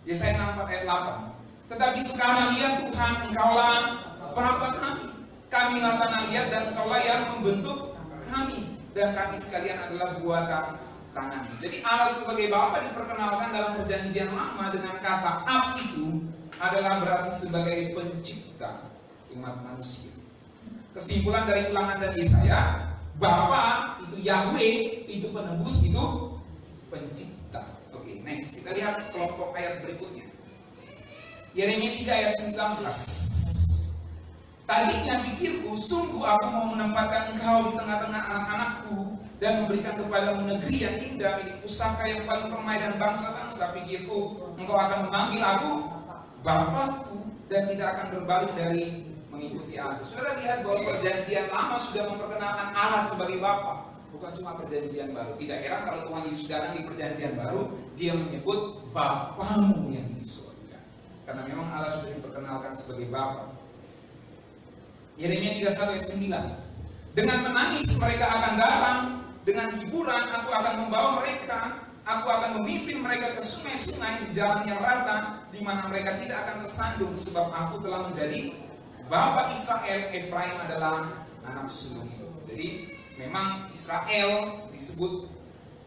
Yesaya 64 ayat 8. Tetapi sekarang ya Tuhan, Engkaulah Bapa kami. Kamilah tanah liat dan Engkaulah yang membentuk kami. Dan kami sekalian adalah buatan tangan. Jadi Allah sebagai Bapa diperkenalkan dalam perjanjian lama dengan kata Ab itu adalah berarti sebagai pencipta umat manusia. Kesimpulan dari ulangan dan Yesaya, Bapa itu Yahweh, itu penebus, itu pencipta. Oke, okay, next. Kita lihat kelompok ayat berikutnya. Yeremia 3 ayat 19. Tadinya pikirku, sungguh aku mau menempatkan engkau di tengah-tengah anak-anakku dan memberikan kepadamu negeri yang indah, milik pusaka yang paling permai dan bangsa-bangsa. Pikirku, engkau akan memanggil aku Bapakku dan tidak akan berbalik dari mengikuti aku. Saudara lihat bahwa perjanjian lama sudah memperkenalkan Allah sebagai Bapa. Bukan cuma perjanjian baru. Tidak heran kalau Tuhan Yesus datang di perjanjian baru, dia menyebut Bapamu yang surga. Karena memang Allah sudah diperkenalkan sebagai Bapa. Yeremia 31 ayat 9. Dengan menangis mereka akan datang, dengan hiburan aku akan membawa mereka, aku akan memimpin mereka ke sungai-sungai di jalan yang rata, di mana mereka tidak akan tersandung, sebab aku telah menjadi Bapak Israel, Efraim adalah anak sulungku. Jadi memang Israel disebut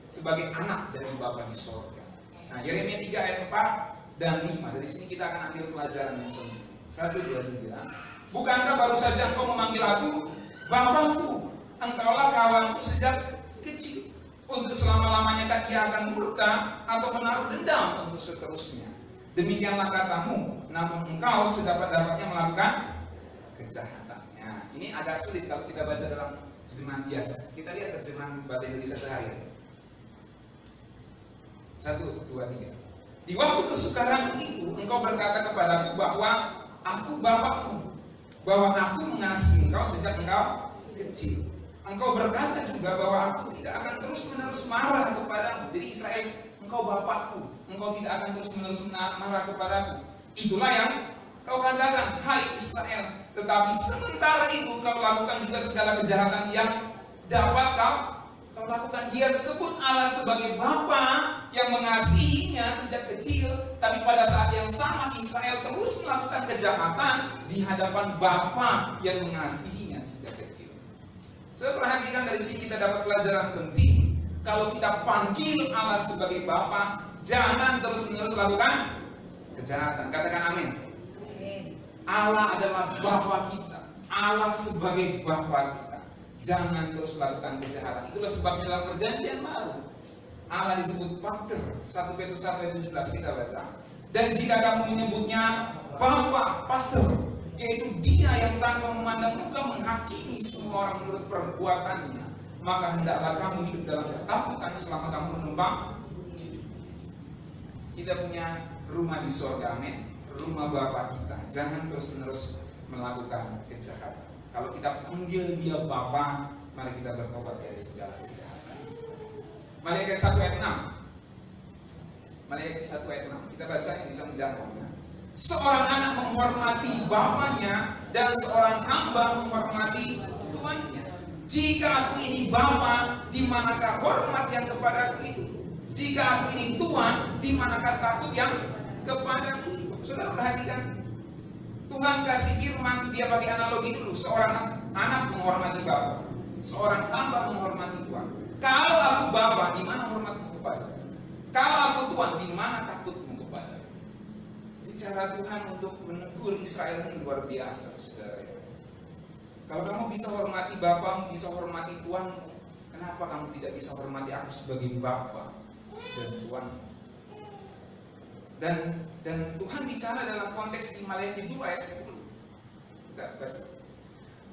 sebagai anak dari Bapak di sorga. Nah, Yeremia 3 ayat 4 dan 5. Dari sini kita akan ambil pelajaran yang penting. Satu, dua, tiga. Bukankah baru saja engkau memanggil aku Bapakku? Engkaulah kawanku sejak kecil. Untuk selama-lamanya kan ia akan murka atau menaruh dendam untuk seterusnya. Demikianlah katamu, namun engkau sedapat-dapatnya melakukan kejahatannya. Ini agak sulit kalau kita baca dalam terjemahan biasa. Kita lihat terjemahan bahasa Indonesia sehari. Satu, dua, tiga. Di waktu kesukaran itu, engkau berkata kepadaku bahwa aku bapakmu, bahwa aku mengasihi engkau sejak engkau kecil. Engkau berkata juga bahwa aku tidak akan terus-menerus marah kepadamu. Jadi Israel, engkau bapakku, engkau tidak akan terus-menerus marah kepadaku. Itulah yang kau katakan, hai Israel. Tetapi sementara itu kau lakukan juga segala kejahatan yang dapat kau kau lakukan. Dia sebut Allah sebagai Bapa yang mengasihinya sejak kecil, tapi pada saat yang sama Israel terus melakukan kejahatan di hadapan Bapa yang mengasihinya sejak kecil. Saya perhatikan dari sini kita dapat pelajaran penting. Kalau kita panggil Allah sebagai Bapa, jangan terus-menerus lakukan kejahatan. Katakan amin. Allah adalah Bapa kita. Allah sebagai Bapa kita. Jangan terus lakukan kejahatan. Itulah sebabnya dalam perjanjian baru. Allah disebut Pater. 1 Petrus 1 ayat 17 kita baca. Dan jika kamu menyebutnya Bapa, Pater, yaitu dia yang tanpa memandang muka menghakimi semua orang menurut perbuatannya, maka hendaklah kamu hidup dalam ketakutan selama kamu menumpang kita punya rumah di surga, amin. Rumah Bapa kita. Jangan terus-menerus melakukan kejahatan. Kalau kita panggil dia Bapa, mari kita bertobat dari segala kejahatan. Malikat 1 ayat 6. Malikat 1 ayat 6. Kita baca yang bisa menjangkaunya. Seorang anak menghormati bapaknya dan seorang hamba menghormati tuannya. Jika aku ini bapa, di manakah hormat yang kepadaku itu? Jika aku ini tuan, di manakah takut yang kepadaku itu? Saudara perhatikan, Tuhan kasih firman, dia pakai analogi dulu. Seorang anak menghormati bapak, seorang hamba menghormati tuan. Kalau aku bapak, di mana hormatmu kepada? Kalau aku tuan, di mana takutmu kepada? Jadi cara Tuhan untuk menegur Israel ini luar biasa, saudara. Kalau kamu bisa hormati bapakmu, bisa hormati tuanmu, kenapa kamu tidak bisa hormati aku sebagai bapak dan tuanmu? Dan dan Tuhan bicara dalam konteks di Maliaki 2 ayat 10. Kita baca.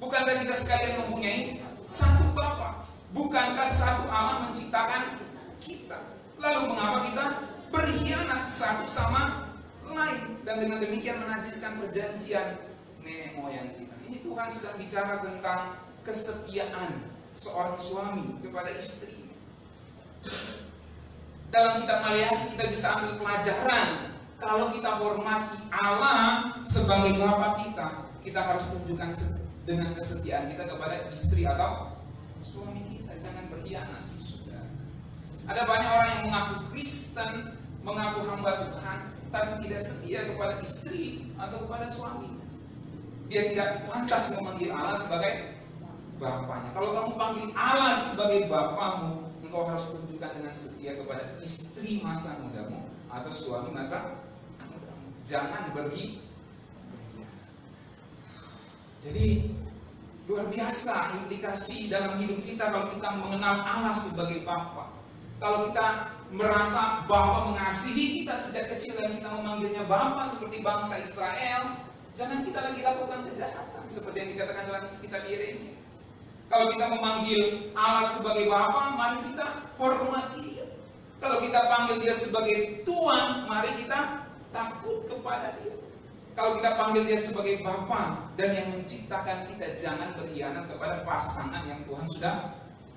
Bukankah kita sekalian mempunyai satu Bapa? Bukankah satu Allah menciptakan kita? Lalu mengapa kita berkhianat satu sama lain dan dengan demikian menajiskan perjanjian nenek moyang kita? Ini Tuhan sedang bicara tentang kesetiaan seorang suami kepada istri. Dalam kitab Maliaki kita bisa ambil pelajaran kalau kita hormati Allah sebagai Bapa kita, kita harus tunjukkan dengan kesetiaan kita kepada istri atau suami kita. Jangan berkhianat, sudah. Ada banyak orang yang mengaku Kristen, mengaku hamba Tuhan, tapi tidak setia kepada istri atau kepada suami. Dia tidak pantas memanggil Allah sebagai bapaknya. Kalau kamu panggil Allah sebagai bapamu, engkau harus tunjukkan dengan setia kepada istri masa mudamu atau suami masa. Jangan berhi. Jadi luar biasa implikasi dalam hidup kita kalau kita mengenal Allah sebagai Bapa. Kalau kita merasa Bapa mengasihi kita sejak kecil dan kita memanggilnya Bapa seperti bangsa Israel, jangan kita lagi lakukan kejahatan seperti yang dikatakan dalam kitab Yeremia. Kalau kita memanggil Allah sebagai Bapa, mari kita hormati Dia. Kalau kita panggil Dia sebagai Tuhan, mari kita takut kepada Dia. Kalau kita panggil Dia sebagai Bapa dan yang menciptakan kita, jangan berkhianat kepada pasangan yang Tuhan sudah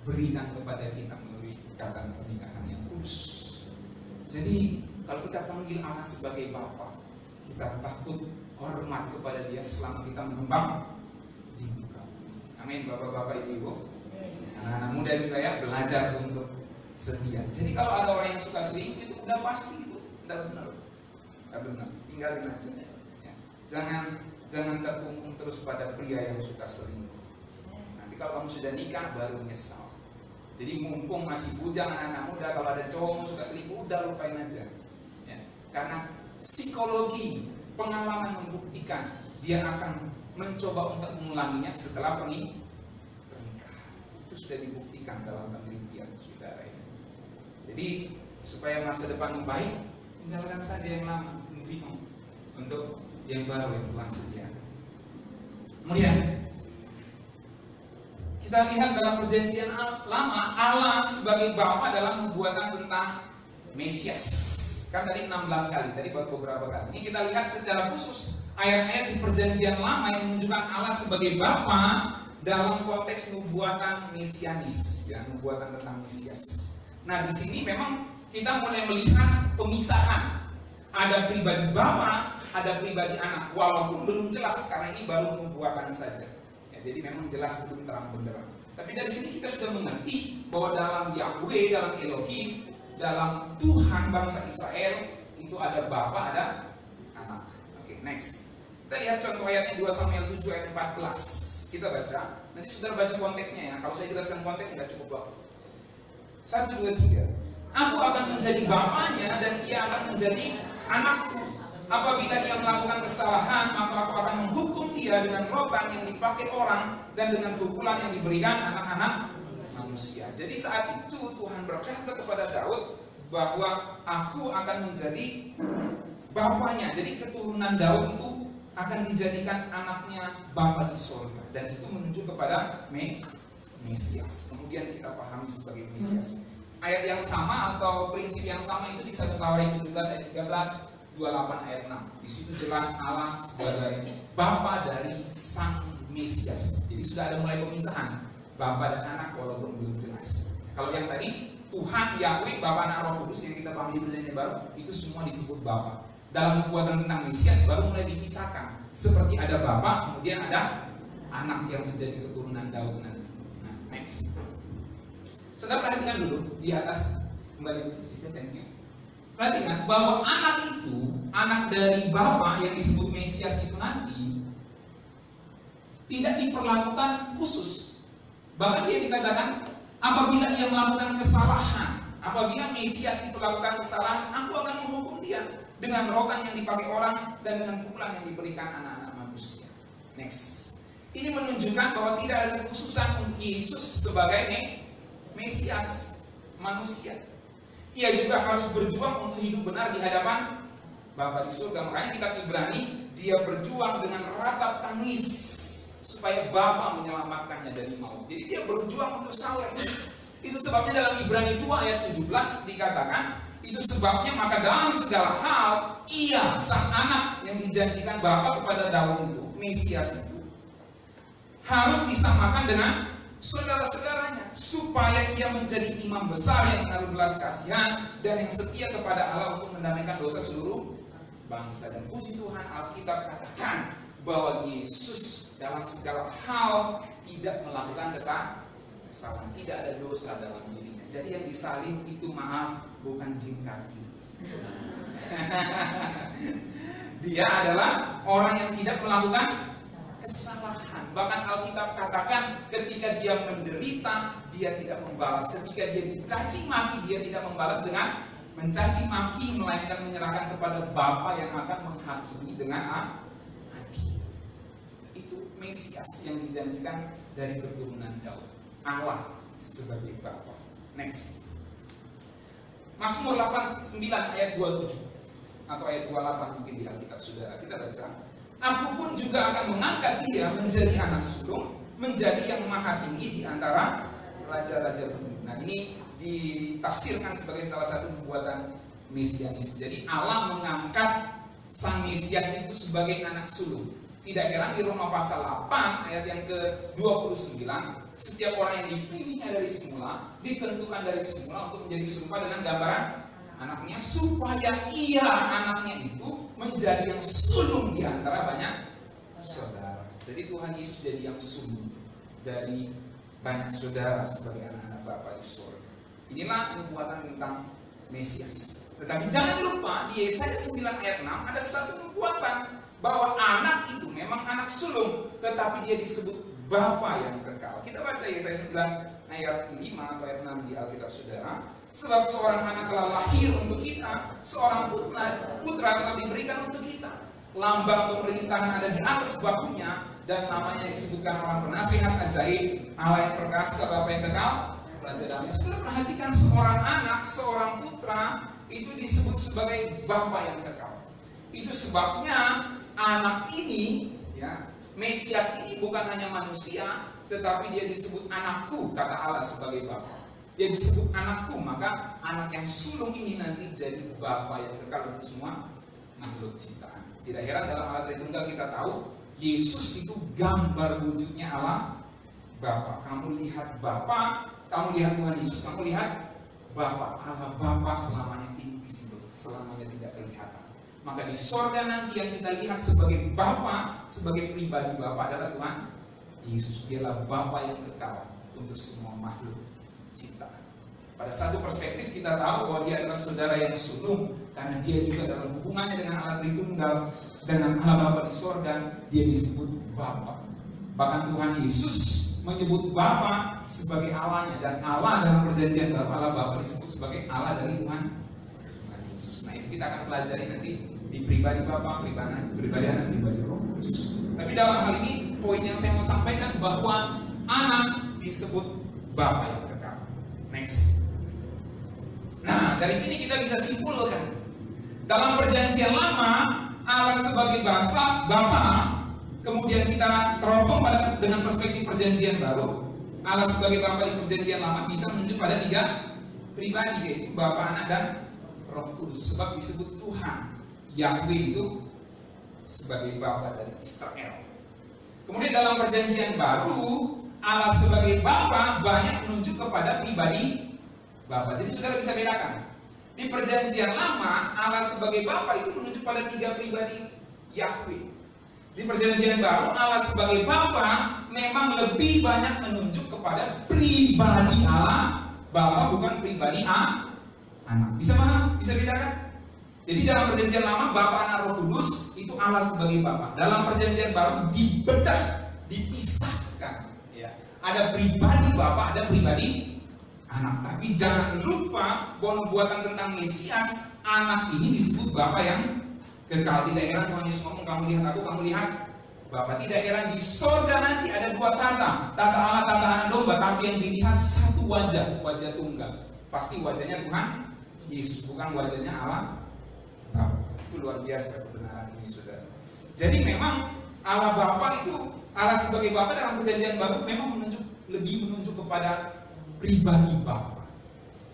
berikan kepada kita melalui ikatan pernikahan yang kudus. Jadi, kalau kita panggil Allah sebagai Bapa, kita takut hormat kepada Dia selama kita mengembang. Amin, Bapak-bapak, Ibu-ibu. Anak-anak muda juga ya belajar untuk setia. Jadi kalau ada orang yang suka selingkuh itu udah pasti itu tidak benar, tidak benar. Tinggalin aja. Ya. Jangan jangan terkungkung terus pada pria yang suka selingkuh. Nanti kalau kamu sudah nikah baru menyesal. Jadi mumpung masih bujang anak-anak muda kalau ada cowok yang suka selingkuh udah lupain aja. Ya. Karena psikologi pengalaman membuktikan dia akan mencoba untuk mengulanginya setelah pernikahan. Itu sudah dibuktikan dalam penelitian saudara ini. Jadi supaya masa depan baik, tinggalkan saja yang lama, on. Untuk yang baru yang Tuhan sediakan. Kemudian kita lihat dalam perjanjian lama Allah sebagai Bapa dalam pembuatan tentang Mesias. Kan tadi 16 kali, tadi baru beberapa kali. Ini kita lihat secara khusus ayat-ayat di perjanjian lama yang menunjukkan Allah sebagai Bapa dalam konteks nubuatan mesianis, ya, nubuatan tentang Mesias. Nah, di sini memang kita mulai melihat pemisahan. Ada pribadi Bapa, ada pribadi anak. Walaupun belum jelas karena ini baru nubuatan saja. Ya, jadi memang jelas belum terang benderang. Tapi dari sini kita sudah mengerti bahwa dalam Yahweh, dalam Elohim, dalam Tuhan bangsa Israel itu ada Bapa, ada anak. Next. Kita lihat contoh ayatnya 2 Samuel 7 ayat 14. Kita baca. Nanti saudara baca konteksnya ya. Kalau saya jelaskan konteks nggak cukup waktu. Satu, dua, tiga. Aku akan menjadi bapaknya dan ia akan menjadi anakku. Apabila ia melakukan kesalahan, maka aku akan menghukum dia dengan rotan yang dipakai orang dan dengan pukulan yang diberikan anak-anak manusia. Jadi saat itu Tuhan berkata kepada Daud bahwa aku akan menjadi bapaknya. Jadi keturunan Daud itu akan dijadikan anaknya Bapa di sorga dan itu menunjuk kepada Mesias. Kemudian kita pahami sebagai Mesias. Ayat yang sama atau prinsip yang sama itu di 1 Tawarik 17 ayat 13, 28 ayat 6. Di situ jelas Allah sebagai Bapa dari Sang Mesias. Jadi sudah ada mulai pemisahan Bapa dan anak walaupun belum jelas. Kalau yang tadi Tuhan Yahweh Bapa anak Roh Kudus yang kita pahami di perjanjian baru itu semua disebut Bapa. Dalam nubuatan tentang Mesias baru mulai dipisahkan. Seperti ada Bapa, kemudian ada anak yang menjadi keturunan Daud nanti. Nah, next. Saudara perhatikan dulu di atas kembali ke sistem thank. Perhatikan bahwa anak itu, anak dari Bapa yang disebut Mesias itu nanti tidak diperlakukan khusus. Bahkan dia dikatakan apabila ia melakukan kesalahan, apabila Mesias diperlakukan kesalahan, aku akan menghukum dia dengan rotan yang dipakai orang dan dengan pukulan yang diberikan anak-anak manusia. Next. Ini menunjukkan bahwa tidak ada kekhususan untuk Yesus sebagai Mesias manusia. Ia juga harus berjuang untuk hidup benar di hadapan Bapa di surga. Makanya kita Ibrani, dia berjuang dengan ratap tangis supaya Bapa menyelamatkannya dari maut. Jadi dia berjuang untuk saleh. Itu sebabnya dalam Ibrani 2 ayat 17 dikatakan, itu sebabnya maka dalam segala hal ia sang anak yang dijanjikan Bapa kepada Daud itu, Mesias itu harus disamakan dengan saudara-saudaranya supaya ia menjadi imam besar yang menaruh belas kasihan dan yang setia kepada Allah untuk mendamaikan dosa seluruh bangsa dan puji Tuhan Alkitab katakan bahwa Yesus dalam segala hal tidak melakukan kesalahan, tidak ada dosa dalam dirinya. Jadi yang disalib itu maaf bukan jin kafir. Dia adalah orang yang tidak melakukan kesalahan. Bahkan Alkitab katakan ketika dia menderita, dia tidak membalas. Ketika dia dicaci maki, dia tidak membalas dengan mencaci maki, melainkan menyerahkan kepada Bapa yang akan menghakimi dengan adil. Itu Mesias yang dijanjikan dari keturunan Daud. Allah sebagai Bapa. Next. Mazmur 89 ayat 27 atau ayat 28 mungkin di Alkitab Saudara kita baca. Aku pun juga akan mengangkat dia menjadi anak sulung, menjadi yang maha tinggi di antara raja-raja bumi. Nah ini ditafsirkan sebagai salah satu perbuatan mesianis. Jadi Allah mengangkat sang Mesias itu sebagai anak sulung. Tidak heran di Roma pasal 8 ayat yang ke-29 setiap orang yang dipilihnya dari semula ditentukan dari semula untuk menjadi serupa dengan gambaran anaknya supaya ia anaknya itu menjadi yang sulung di antara banyak saudara. Jadi Tuhan Yesus jadi yang sulung dari banyak saudara sebagai anak-anak Bapa di surga. Inilah nubuatan tentang Mesias. Tetapi jangan lupa di Yesaya 9 ayat 6 ada satu nubuatan bahwa anak itu memang anak sulung, tetapi dia disebut Bapa yang kekal. Kita baca Yesaya 9 ayat 5 atau ayat 6 di Alkitab Saudara. Sebab seorang anak telah lahir untuk kita, seorang putra, putra telah diberikan untuk kita. Lambang pemerintahan ada di atas bahunya dan namanya disebutkan orang penasihat ajaib, Allah yang perkasa, Bapa yang kekal, Raja Damai. Sudah perhatikan seorang anak, seorang putra itu disebut sebagai Bapa yang kekal. Itu sebabnya anak ini, ya, Mesias ini bukan hanya manusia, tetapi dia disebut anakku, kata Allah sebagai Bapa. Dia disebut anakku maka anak yang sulung ini nanti jadi bapa yang kekal untuk semua makhluk ciptaan. Tidak heran dalam alat Tritunggal kita tahu Yesus itu gambar wujudnya Allah Bapa. Kamu lihat Bapa kamu lihat Tuhan Yesus kamu lihat Bapa. Allah Bapa selamanya invisible selamanya tidak kelihatan maka di sorga nanti yang kita lihat sebagai Bapa sebagai pribadi Bapa adalah Tuhan Yesus dialah Bapa yang kekal untuk semua makhluk ciptaan. Pada satu perspektif kita tahu bahwa dia adalah saudara yang sulung karena dia juga dalam hubungannya dengan alat Tritunggal dengan Allah Bapa di sorga dia disebut Bapa. Bahkan Tuhan Yesus menyebut Bapa sebagai Allahnya dan Allah dalam perjanjian baru Allah Bapa disebut sebagai Allah dari Tuhan. Nah itu kita akan pelajari nanti di pribadi Bapa, pribadi, pribadi anak, pribadi Roh Kudus. Tapi dalam hal ini poin yang saya mau sampaikan bahwa anak disebut Bapa yang Next. Nah, dari sini kita bisa simpulkan. Dalam perjanjian lama, Allah sebagai Bapa, Bapa, kemudian kita teropong pada dengan perspektif perjanjian baru. Allah sebagai Bapa di perjanjian lama bisa menunjuk pada tiga pribadi yaitu Bapa, Anak dan Roh Kudus. Sebab disebut Tuhan Yahweh itu sebagai Bapa dari Israel. Kemudian dalam perjanjian baru Allah sebagai Bapa banyak menunjuk kepada pribadi Bapa. Jadi saudara bisa bedakan. Di perjanjian lama, Allah sebagai Bapa itu menunjuk pada tiga pribadi Yahweh. Di perjanjian baru, Allah sebagai Bapa memang lebih banyak menunjuk kepada pribadi Allah, Bapa bukan pribadi A, anak. Bisa paham? Bisa bedakan? Jadi dalam perjanjian lama, Bapa Anak Roh Kudus itu Allah sebagai Bapa. Dalam perjanjian baru dibedah, dipisahkan ada pribadi Bapak, ada pribadi anak. Tapi jangan lupa bahwa buatan tentang Mesias, anak ini disebut Bapak yang kekal. Tidak heran Tuhan Yesus ngomong, kamu lihat aku, kamu lihat Bapak. Tidak heran di sorga nanti ada dua tata. Tata Allah, tata anak domba. Tapi yang dilihat satu wajah, wajah tunggal. Pasti wajahnya Tuhan Yesus, bukan wajahnya Allah. Itu luar biasa kebenaran ini, saudara. Jadi memang Allah Bapa itu Allah sebagai Bapa dalam perjanjian baru memang menunjuk lebih menunjuk kepada pribadi Bapa.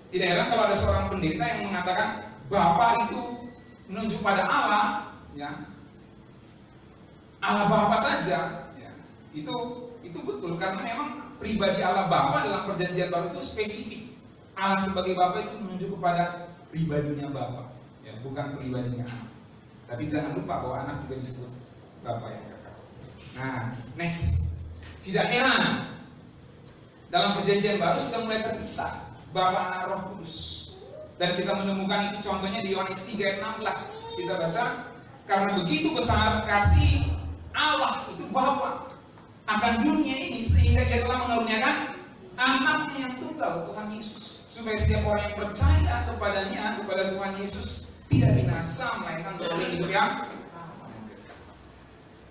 Tidak heran kalau ada seorang pendeta yang mengatakan Bapa itu menunjuk pada Allah, ya Allah Bapa saja, ya. itu itu betul karena memang pribadi Allah Bapa dalam perjanjian baru itu spesifik. Allah sebagai Bapa itu menunjuk kepada pribadinya Bapa, bukan pribadinya anak. Tapi jangan lupa bahwa anak juga disebut Bapa yang Nah, next. Tidak heran. Dalam perjanjian baru sudah mulai terpisah Bapa Anak Roh Kudus. Dan kita menemukan itu contohnya di Yohanes 3 ayat 16. Kita baca, karena begitu besar kasih Allah itu Bapa akan dunia ini sehingga dia telah mengaruniakan anaknya yang tunggal Tuhan Yesus supaya setiap orang yang percaya kepadanya kepada Tuhan Yesus tidak binasa melainkan beroleh hidup yang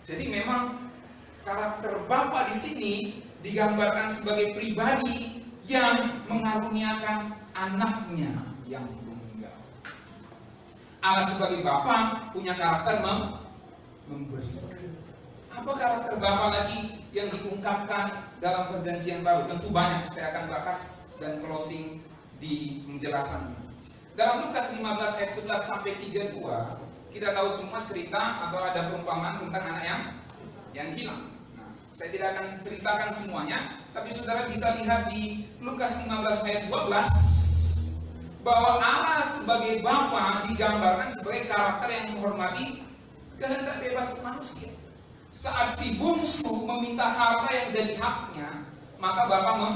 jadi memang karakter Bapa di sini digambarkan sebagai pribadi yang mengaruniakan anaknya yang tunggal. Allah sebagai Bapa punya karakter mem memberi. Apa karakter Bapa lagi yang diungkapkan dalam perjanjian baru? Tentu banyak, saya akan bahas dan closing di penjelasannya. Dalam Lukas 15 ayat 11 sampai 32, kita tahu semua cerita atau ada perumpamaan tentang anak yang yang hilang. Nah, saya tidak akan ceritakan semuanya, tapi saudara bisa lihat di Lukas 15 ayat 12 bahwa Allah sebagai Bapa digambarkan sebagai karakter yang menghormati kehendak bebas manusia. Saat si bungsu meminta harta yang jadi haknya, maka Bapak mem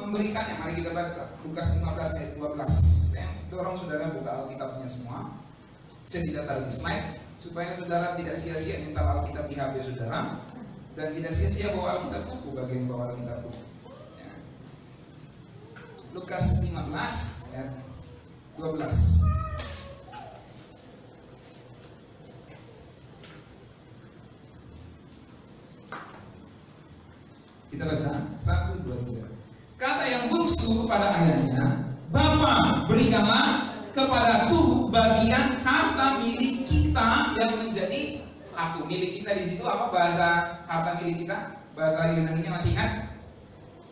memberikannya. Mari kita baca Lukas 15 ayat 12. Saya dorong saudara buka Alkitabnya semua. Saya tidak taruh di slide supaya saudara tidak sia-sia install Alkitab di HP saudara dan tidak sia-sia bawa Alkitab buku bagian bawa Alkitab buku. Ya. Lukas 15 ayat 12. Kita baca satu dua tiga. Kata yang bungsu kepada ayahnya, Bapa berikanlah kepadaku bagian harta milik kita yang menjadi aku milik kita di situ apa bahasa harta milik kita bahasa Yunani masih ingat?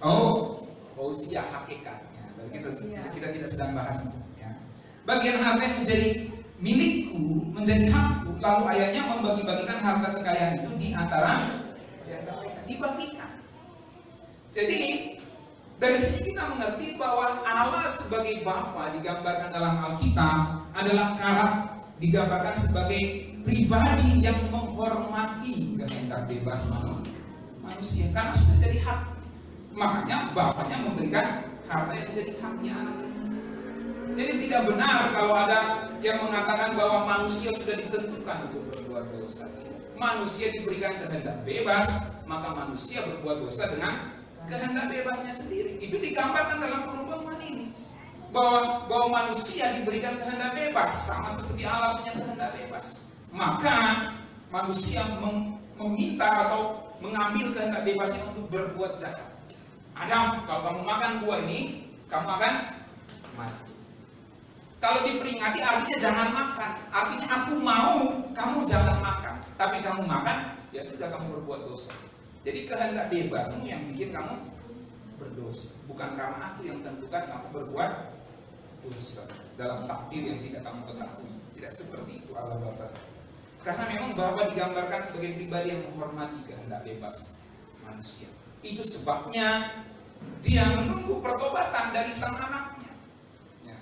Oh, usia hakikatnya. Kita, kita tidak sedang bahas itu. Ya. Bagian harta yang menjadi milikku, menjadi hakku, lalu ayahnya membagi-bagikan harta kekayaan itu di antara ya, dibagikan. Jadi dari sini kita mengerti bahwa Allah sebagai Bapa digambarkan dalam Alkitab adalah karakter digambarkan sebagai pribadi yang menghormati kehendak bebas manusia karena sudah jadi hak. Makanya bapaknya memberikan harta yang jadi haknya. Jadi tidak benar kalau ada yang mengatakan bahwa manusia sudah ditentukan untuk berbuat dosa. Manusia diberikan kehendak bebas, maka manusia berbuat dosa dengan kehendak bebasnya sendiri. Itu digambarkan dalam perumpamaan ini. Bahwa bahwa manusia diberikan kehendak bebas sama seperti Allah punya kehendak bebas. Maka manusia mem meminta atau mengambil kehendak bebasnya untuk berbuat jahat. Adam, kalau kamu makan buah ini, kamu akan mati. Kalau diperingati artinya jangan makan. Artinya aku mau kamu jangan makan. Tapi kamu makan, ya sudah kamu berbuat dosa. Jadi kehendak bebasmu yang bikin kamu berdosa, bukan karena aku yang tentukan kamu berbuat dosa dalam takdir yang tidak kamu ketahui. Tidak seperti itu Allah Bapa. Karena memang Bapa digambarkan sebagai pribadi yang menghormati kehendak bebas manusia. Itu sebabnya dia menunggu pertobatan dari sang anaknya. Ya.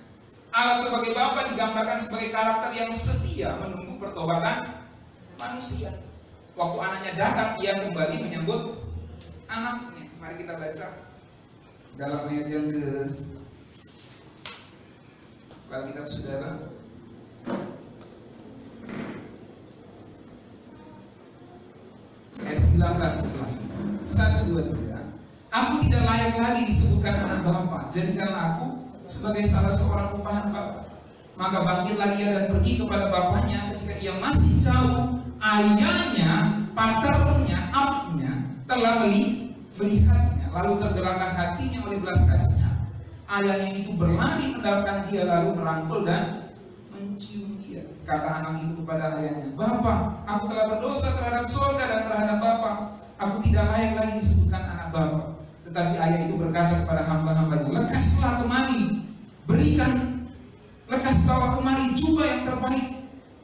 Allah sebagai Bapa digambarkan sebagai karakter yang setia menunggu pertobatan manusia. Waktu anaknya datang, ia kembali menyambut anaknya. Mari kita baca dalam ayat yang ke kalau kita saudara. Ayat 19 setelah satu dua tiga. Aku tidak layak lagi disebutkan anak Bapa jadikanlah aku sebagai salah seorang upahan Bapa maka bangkitlah ia dan pergi kepada bapaknya ketika ia masih jauh ayahnya, paternya, abnya telah melihatnya, lalu tergerakkan hatinya oleh belas kasihnya. Ayahnya itu berlari mendapatkan dia lalu merangkul dan mencium dia. Kata anak itu kepada ayahnya, Bapak, aku telah berdosa terhadap surga dan terhadap Bapak. Aku tidak layak lagi disebutkan anak Bapak. Tetapi ayah itu berkata kepada hamba-hambanya, lekaslah kemari, berikan, lekas bawa kemari jubah yang terbaik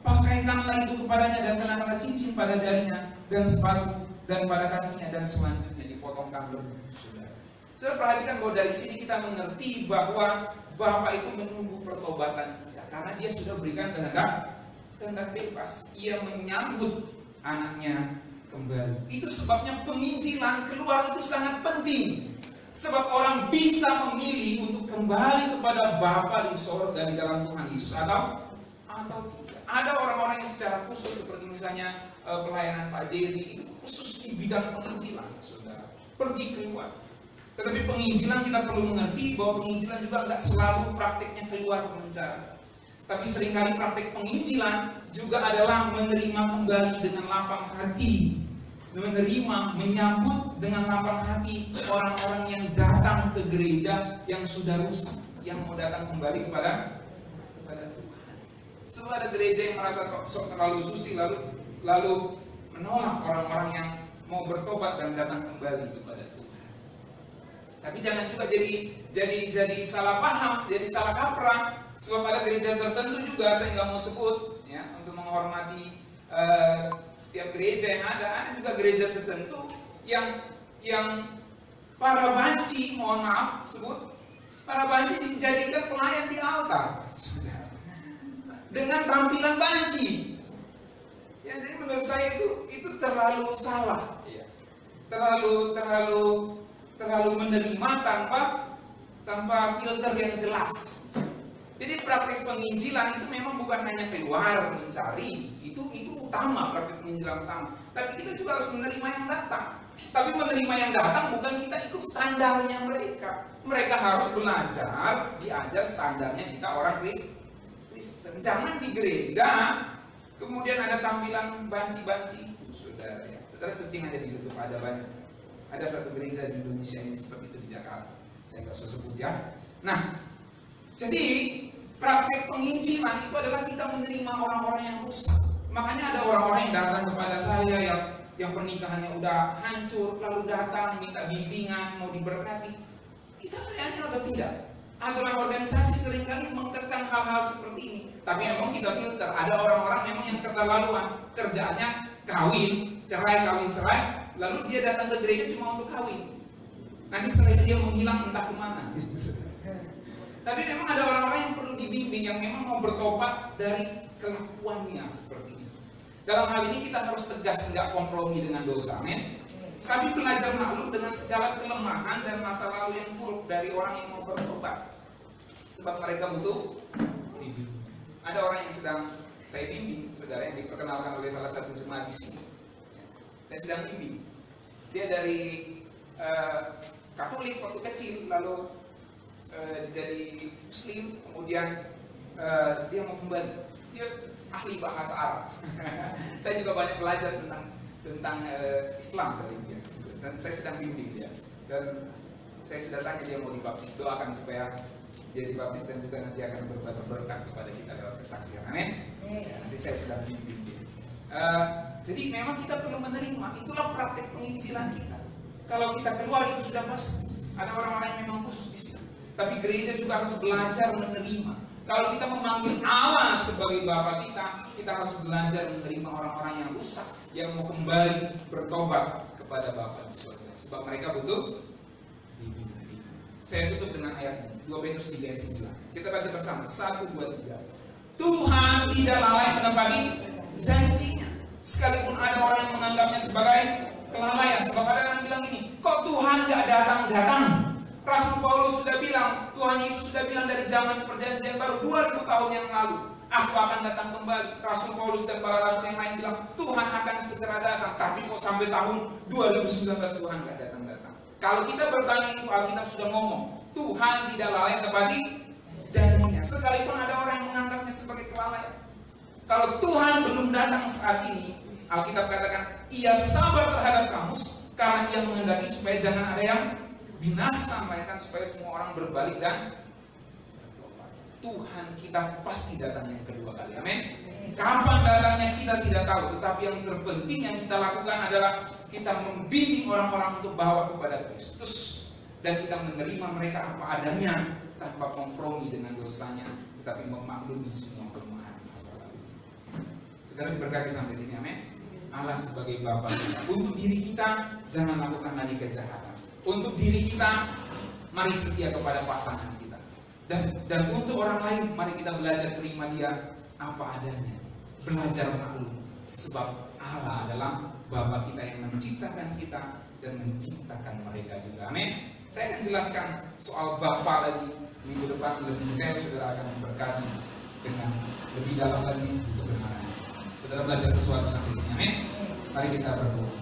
pakaikanlah itu kepadanya dan kenakanlah cincin pada jarinya dan sepatu dan pada kakinya dan selanjutnya dipotongkan lembu saudara. Saudara perhatikan bahwa dari sini kita mengerti bahwa Bapak itu menunggu pertobatan kita karena dia sudah berikan kehendak kehendak bebas. Ia menyambut anaknya kembali. Itu sebabnya penginjilan keluar itu sangat penting. Sebab orang bisa memilih untuk kembali kepada Bapa di sorga di dalam Tuhan Yesus atau atau tidak. Ada orang-orang yang secara khusus seperti misalnya uh, pelayanan Pak Jerry itu khusus di bidang penginjilan, saudara. Pergi keluar. Tetapi penginjilan kita perlu mengerti bahwa penginjilan juga nggak selalu praktiknya keluar mencari. Tapi sering kali praktik penginjilan juga adalah menerima kembali dengan lapang hati menerima, menyambut dengan lapang hati orang-orang yang datang ke gereja yang sudah rusak, yang mau datang kembali kepada. Selalu ada gereja yang merasa sok terlalu suci lalu lalu menolak orang-orang yang mau bertobat dan datang kembali kepada Tuhan. Tapi jangan juga jadi jadi jadi salah paham, jadi salah kaprah. Sebab ada gereja tertentu juga saya nggak mau sebut ya untuk menghormati uh, setiap gereja yang ada, ada juga gereja tertentu yang yang para banci, mohon maaf sebut, para banci dijadikan pelayan di altar, dengan tampilan banci. Ya, jadi menurut saya itu itu terlalu salah, iya. terlalu terlalu terlalu menerima tanpa tanpa filter yang jelas. Jadi praktek penginjilan itu memang bukan hanya keluar mencari, itu itu utama praktek penginjilan utama. Tapi kita juga harus menerima yang datang. Tapi menerima yang datang bukan kita ikut standarnya mereka. Mereka harus belajar, diajar standarnya kita orang Kristen. Jangan di gereja kemudian ada tampilan banci-banci itu, saudara ya. Saudara searching aja di YouTube ada banyak. Ada satu gereja di Indonesia ini seperti itu di Jakarta. Saya nggak usah sebut ya. Nah, jadi praktek penginjilan itu adalah kita menerima orang-orang yang rusak. Makanya ada orang-orang yang datang kepada saya yang yang pernikahannya udah hancur, lalu datang minta bimbingan, mau diberkati. Kita layani atau tidak? Aturan organisasi sering kali mengekang hal-hal seperti ini. Tapi memang kita filter. Ada orang-orang memang yang keterlaluan. Kerjaannya kawin, cerai, kawin, cerai. Lalu dia datang ke gereja cuma untuk kawin. Nanti setelah itu dia menghilang entah ke mana. Tapi memang ada orang-orang yang perlu dibimbing yang memang mau bertobat dari kelakuannya seperti itu. Dalam hal ini kita harus tegas tidak kompromi dengan dosa, men. Tapi belajar maklum dengan segala kelemahan dan masa lalu yang buruk dari orang yang mau bertobat. Sebab mereka butuh bimbing. Ada orang yang sedang saya bimbing, saudara yang diperkenalkan oleh salah satu jemaat di sini. Saya sedang bimbing. Dia dari uh, Katolik waktu kecil, lalu Eh, jadi muslim kemudian uh, dia mau kembali dia ahli bahasa Arab saya juga banyak belajar tentang tentang uh, Islam dari dia dan saya sedang bimbing dia. Dan saya sudah tanya dia mau dibaptis doakan supaya dia dibaptis dan juga nanti akan berbagi berkat kepada kita lewat kesaksian. Amin? Ya, nanti saya sedang bimbing dia. Uh, jadi memang kita perlu menerima. Itulah praktek penginjilan kita. Kalau kita keluar itu sudah pas. Ada orang-orang yang memang khusus di sini tapi gereja juga harus belajar menerima. Kalau kita memanggil Allah sebagai Bapak kita, kita harus belajar menerima orang-orang yang rusak, yang mau kembali bertobat kepada Bapak di surga. Sebab mereka butuh dibimbing. Saya tutup dengan ayat 2 Petrus 3 ayat 9. Kita baca bersama. 1, 2, 3. Tuhan tidak lalai menepati janjinya. Sekalipun ada orang yang menganggapnya sebagai kelalaian. Sebab ada yang bilang ini, kok Tuhan gak datang-datang? Rasul Paulus sudah bilang, Tuhan Yesus sudah bilang dari zaman perjanjian baru 2000 tahun yang lalu, aku akan datang kembali. Rasul Paulus dan para rasul yang lain bilang, Tuhan akan segera datang. Tapi kok sampai tahun 2019 Tuhan gak datang-datang. Kalau kita bertanya itu, Alkitab sudah ngomong, Tuhan tidak lalai tepati janjinya. Sekalipun ada orang yang menganggapnya sebagai kelalaian. Kalau Tuhan belum datang saat ini, Alkitab katakan, ia sabar terhadap kamu, karena ia menghendaki supaya jangan ada yang binasa mereka supaya semua orang berbalik dan Tuhan kita pasti datang yang kedua kali. Amin. Kapan datangnya kita tidak tahu, tetapi yang terpenting yang kita lakukan adalah kita membimbing orang-orang untuk bawa kepada Kristus dan kita menerima mereka apa adanya tanpa kompromi dengan dosanya, tetapi memaklumi semua kelemahan masa lalu. Saudara diberkati sampai sini, amin. Allah sebagai Bapa kita. Untuk diri kita jangan lakukan lagi kejahatan untuk diri kita, mari setia kepada pasangan. Dan dan untuk orang lain, mari kita belajar terima dia apa adanya. Belajar maklum. Sebab Allah adalah Bapa kita yang menciptakan kita dan menciptakan mereka juga. Amin. Saya akan jelaskan soal Bapa lagi minggu depan lebih detail saudara akan memberkati dengan lebih dalam lagi kebenaran. Saudara belajar sesuatu sampai sini, amin. Mari kita berdoa.